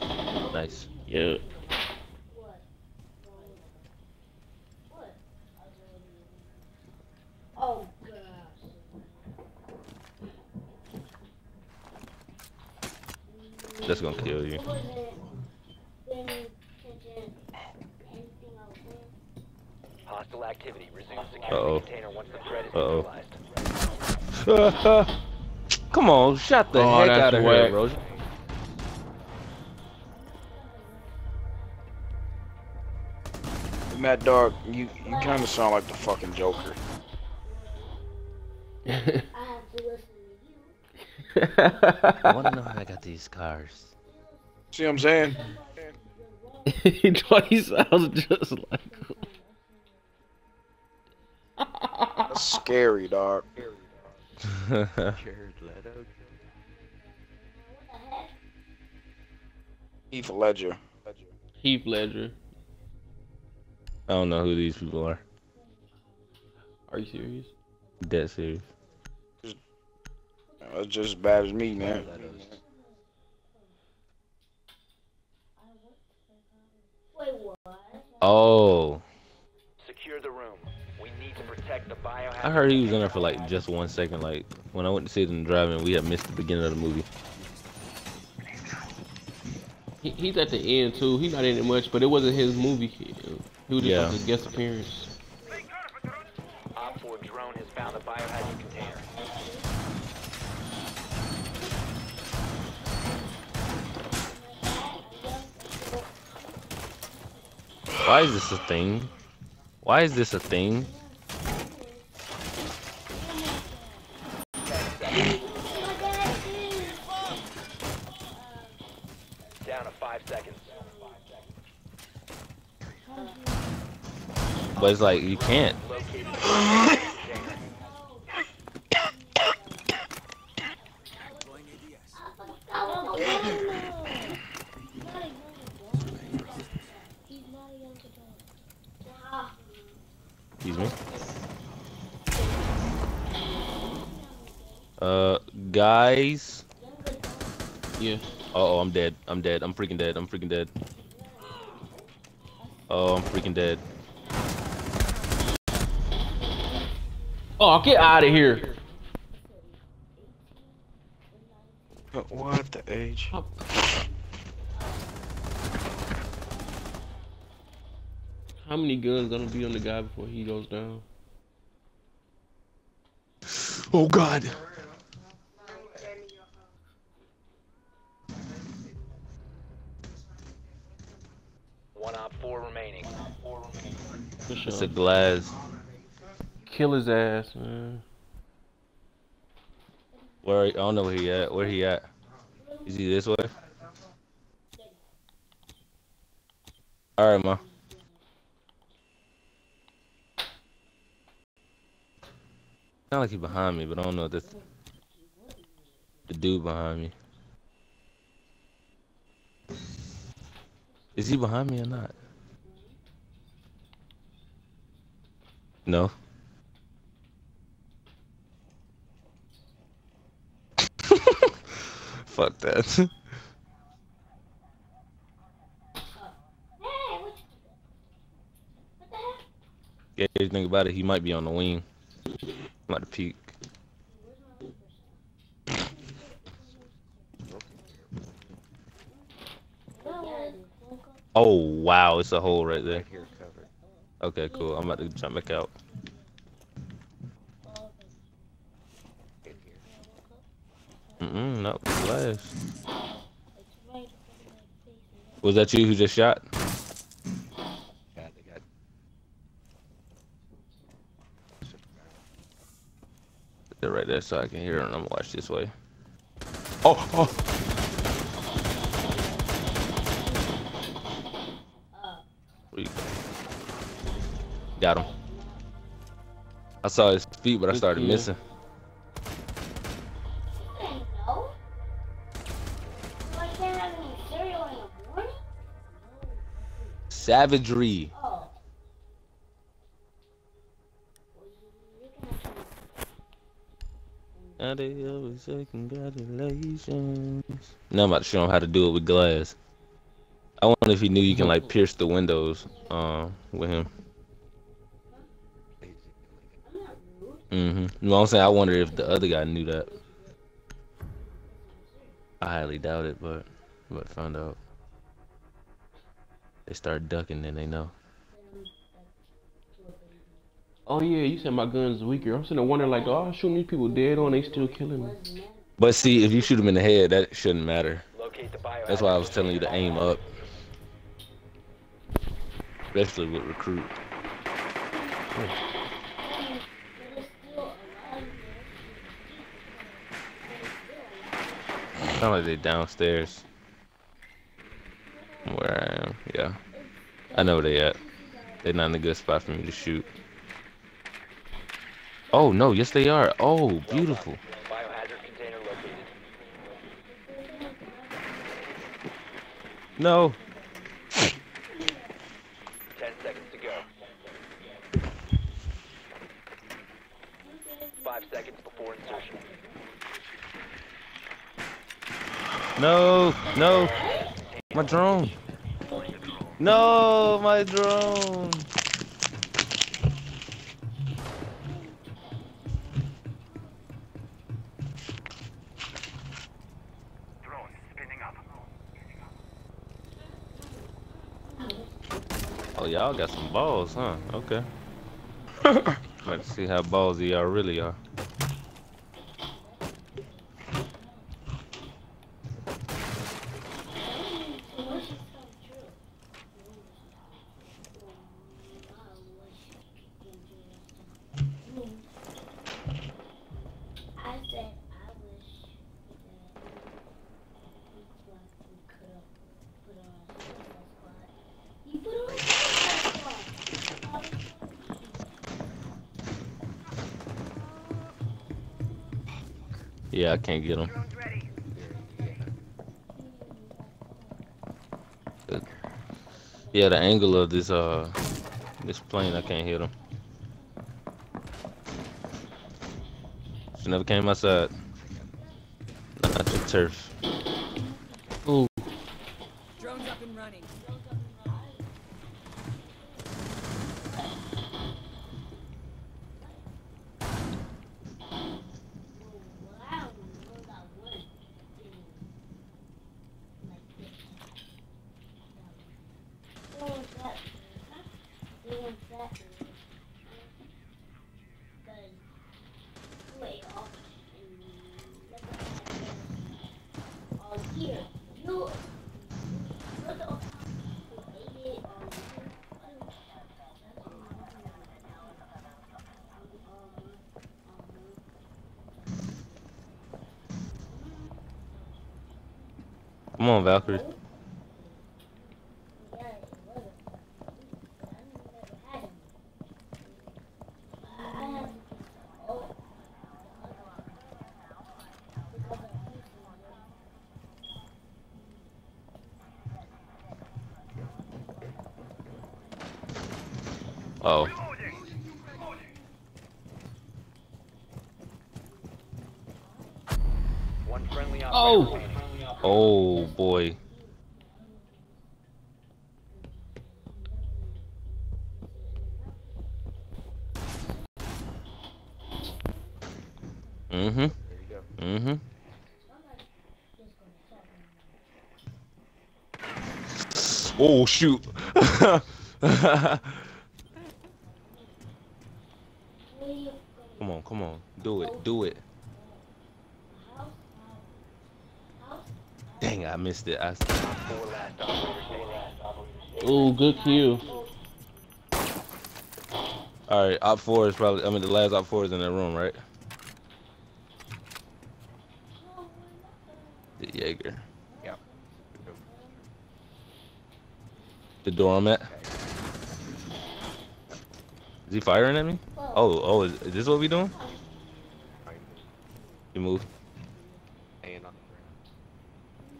Speaker 2: oh. Nice.
Speaker 1: Yeah.
Speaker 5: What? What? Oh, gosh.
Speaker 2: That's gonna kill you.
Speaker 5: It wasn't been catching anything I was saying.
Speaker 4: Hostile activity. Resume
Speaker 2: Uh-oh.
Speaker 4: container once the threat is
Speaker 2: Uh-oh.
Speaker 4: neutralized.
Speaker 2: Come on, shut the
Speaker 1: Oh,
Speaker 2: heck out of
Speaker 1: whack.
Speaker 2: here, bro.
Speaker 3: Matt Dog, you, you kind of sound like the fucking Joker.
Speaker 5: to you.
Speaker 2: I wanna know how I got these cars.
Speaker 3: See what I'm saying?
Speaker 1: he twice sounds just like.
Speaker 3: That's scary, dog.
Speaker 5: What the heck?
Speaker 3: Heath Ledger.
Speaker 1: Heath Ledger.
Speaker 2: I don't know who these people are.
Speaker 1: Are you serious?
Speaker 2: Dead serious.
Speaker 3: That's just as bad as me, man.
Speaker 5: Wait, what?
Speaker 2: Oh,
Speaker 4: Secure the room. We need to protect the biohazard.
Speaker 2: I heard he was in there for like just one second. Like when I went to see it in the drive-in, we had missed the beginning of the movie.
Speaker 1: He, he's at the end too. He's not in it much, but it wasn't his movie. He was just
Speaker 2: Yeah.
Speaker 1: like a guest appearance.
Speaker 4: Op 4 drone has found the biohazard
Speaker 2: Why is this a thing? Why is this a thing?
Speaker 4: Down to five seconds.
Speaker 2: But it's like you can't. guys.
Speaker 1: Yeah.
Speaker 2: Uh oh, I'm dead. I'm dead. I'm freaking dead. I'm freaking dead. Oh, I'm freaking dead.
Speaker 1: Oh, get out of here.
Speaker 3: But what the age? Oh.
Speaker 1: How many guns gonna be on the guy before he goes down?
Speaker 2: Oh god. It's a Glaz.
Speaker 1: Kill his ass, man.
Speaker 2: Where I don't know where he at. Where he at? Is he this way? All right, ma. Sound like he behind me, but I don't know if that's the dude behind me. Is he behind me or not? No. Fuck that. Yeah, you think about it, he might be on the wing. At the peak. Oh wow, it's a hole right there. Okay, cool. I'm about to jump back out. Mm-mm, not. Was that you who just shot? They're right there so I can hear and I'm gonna watch this way. Oh, oh! Where you go? Got him. I saw his feet, but I started
Speaker 1: kill.
Speaker 2: missing.
Speaker 5: No. So I can't have any cereal in the morning?
Speaker 2: Savagery.
Speaker 5: Oh. Well, you can have some-
Speaker 2: Now they always say congratulations. Now I'm about to show him how to do it with Glaz. I wonder if he knew you can like pierce the windows uh, with him.
Speaker 5: I'm not rude.
Speaker 2: Mm-hmm. You know what I'm saying? I wonder if the other guy knew that. I highly doubt it, but but found out. They start ducking, then they know.
Speaker 1: Oh yeah, you said my gun's weaker. I'm sitting there wondering like, oh, I'm shooting these people dead on, they still killing me.
Speaker 2: But see, if you shoot them in the head, that shouldn't matter.
Speaker 4: Locate the biohazard.
Speaker 2: That's why I was telling you to aim up. Especially with recruit.
Speaker 5: But it's still alive.
Speaker 2: Sound like they downstairs. Where I am, yeah. I know where they at. They're not in a good spot for me to shoot. Oh no, yes they are. Oh, beautiful. No.
Speaker 4: Ten seconds to go. Five seconds before insertion.
Speaker 2: No, no. My drone. No, my drone.
Speaker 7: Drone spinning up.
Speaker 2: Oh, y'all got some balls, huh? Okay. Let's see how ballsy y'all really are.
Speaker 5: I said I wish that we could have put on a Suicide Squad. You put on a Suicide Squad.
Speaker 2: Yeah, I can't get him. Yeah, the angle of this uh this plane, I can't hit him. She never came outside. Not the turf.
Speaker 1: Ooh,
Speaker 9: Drone's up and running.
Speaker 5: Wow, we got one. Like this. What was that?
Speaker 2: Come on, Valkyrie.
Speaker 5: Yeah, it was. But I never had him. I had oh. Because of Houston,
Speaker 2: Oh,
Speaker 4: One friendly operator
Speaker 1: Oh.
Speaker 4: remaining.
Speaker 2: oh boy. Mm-hmm. Mm-hmm. Oh shoot. come on, come on. Do it. Do it. Dang, I missed it. I
Speaker 4: Four last operators standing.
Speaker 1: Ooh, good cue.
Speaker 2: All right, op four is probably. I mean, the last op four is in that room, right? The Jaeger.
Speaker 3: Yep.
Speaker 2: The door I'm at. Is he firing at me? Oh, oh, is, is this what we doing? You move.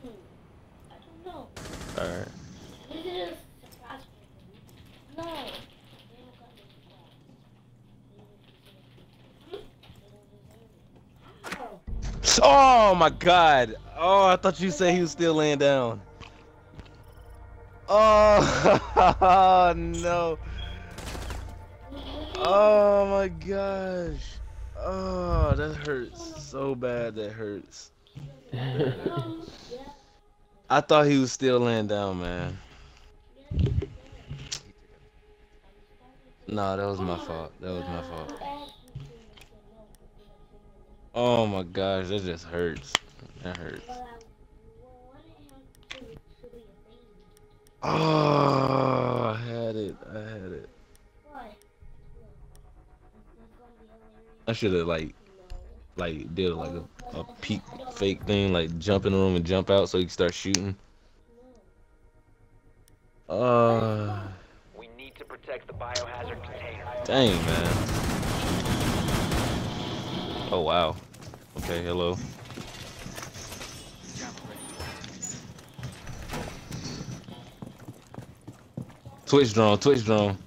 Speaker 5: Hmm, I don't know.
Speaker 2: All right.
Speaker 5: This is surprise. No. They don't got this
Speaker 2: Oh my God! Oh, I thought you said he was still laying down. Oh no! Oh my gosh! Oh, that hurts so bad. That hurts. I thought he was still laying down, man. No, that was my fault. That was my fault. Oh my gosh, that just hurts. That hurts.
Speaker 5: But I wanted him to, to be a baby.
Speaker 2: Oh, I had it. I had it.
Speaker 5: Why? It's gonna be hilarious.
Speaker 2: I should have like, like did like a, a peek fake thing, like jump in the room and jump out so you can start shooting. Uh,
Speaker 4: We need to protect the biohazard container.
Speaker 2: dang man. Oh wow. Okay, hello. Twitch drone, Twitch drone.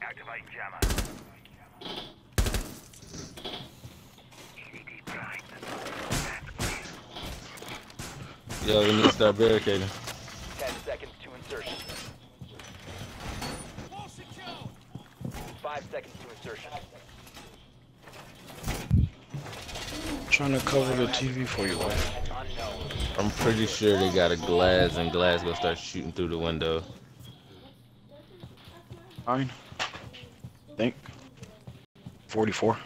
Speaker 7: Activate jammer. EDD primed.
Speaker 2: Yo, we need to start barricading.
Speaker 4: Ten seconds to insertion. Five seconds to insertion.
Speaker 3: Trying to cover the TV for you, wife.
Speaker 2: I'm pretty sure they got a Glaz and Glaz gonna start shooting through the window.
Speaker 3: Fine. Think. 44.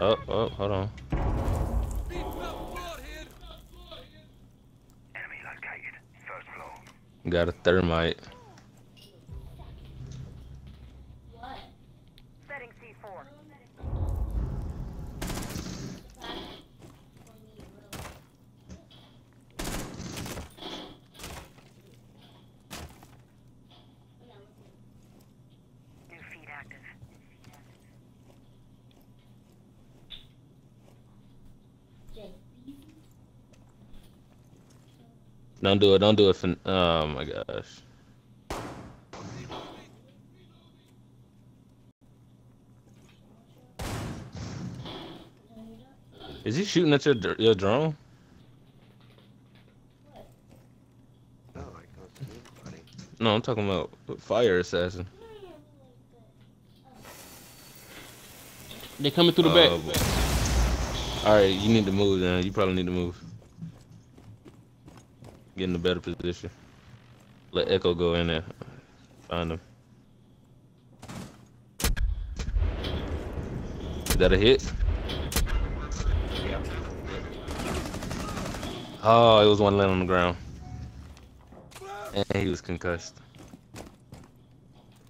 Speaker 2: Oh, oh, hold on.
Speaker 7: Enemy located. First floor.
Speaker 2: Got a thermite. don't do it. Don't do it. For, oh my gosh. Is he shooting at your your drone? No, I'm talking about fire assassin.
Speaker 1: They coming through the uh, back.
Speaker 2: Oh, All right, you need to move. Then you probably need to move. Get in a better position. Let Echo go in there. Find him. Is that a hit? Yeah. Oh, it was one laying on the ground. And he was concussed.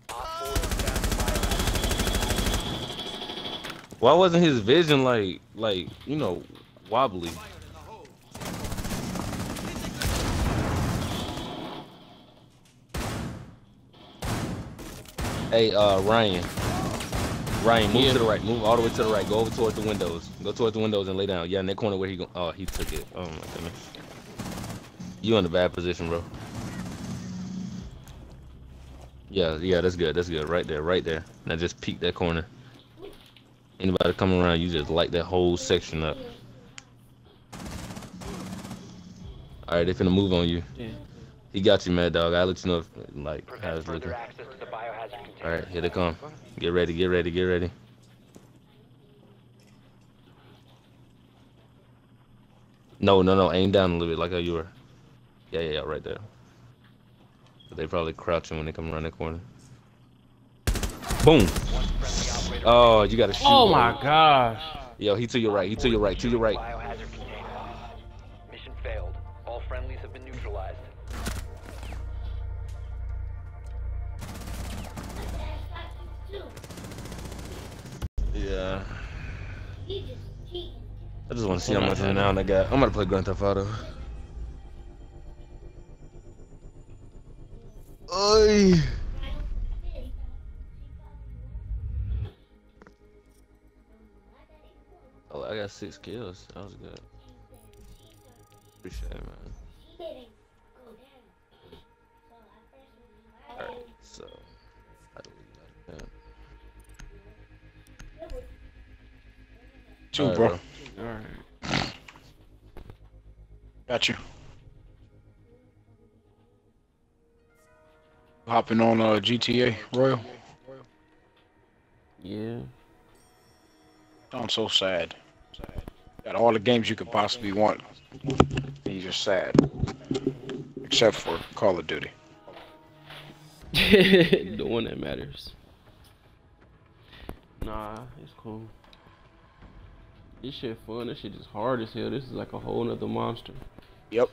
Speaker 4: Op 4 has found the biohazard
Speaker 2: Why wasn't his vision like, like you know, wobbly? Hey, uh, Ryan. Ryan, move
Speaker 1: Yeah.
Speaker 2: to the right. Move all the way to the right. Go over towards the windows. Go towards the windows and lay down. Yeah, in that corner where he go. Oh, he took it. Oh my goodness. You in a bad position, bro. Yeah, yeah, that's good. That's good. Right there, right there. Now just peek that corner. Anybody coming around, you just light that whole section up. All right, they finna move on you.
Speaker 1: Yeah.
Speaker 2: He got you, Mad Dog. I'll let you know if, like, how
Speaker 4: prevent
Speaker 2: it's
Speaker 4: further
Speaker 2: looking.
Speaker 4: access to the biohazard container.
Speaker 2: All right, here they come. Get ready, get ready, get ready. No, no, no. Aim down a little bit, like how you were. Yeah, yeah, yeah, right there. But they probably crouching when they come around that corner. Boom.
Speaker 4: One friendly operator
Speaker 2: Oh, you gotta shoot.
Speaker 1: Oh
Speaker 2: bro.
Speaker 1: my gosh.
Speaker 2: Yo, he to your right. He to your right. To your right. I just want to see how much of renown I got. I'm gonna play Grand Theft Auto. Oy. Oh, I got six kills. That was good. Appreciate it, man.
Speaker 5: She didn't go down. So at first it was my
Speaker 2: Alright, so. How do we like that?
Speaker 3: Two,
Speaker 2: Alright,
Speaker 3: bro.
Speaker 2: bro.
Speaker 1: All right.
Speaker 3: Got you. Hopping on uh, GTA Royal.
Speaker 1: Yeah.
Speaker 3: I'm so sad. Got all the games you could possibly want. And you're just sad. Except for Call of Duty.
Speaker 1: the one that matters. Nah, it's cool. This shit fun. This shit is hard as hell. This is like a whole nother monster.
Speaker 3: Yep.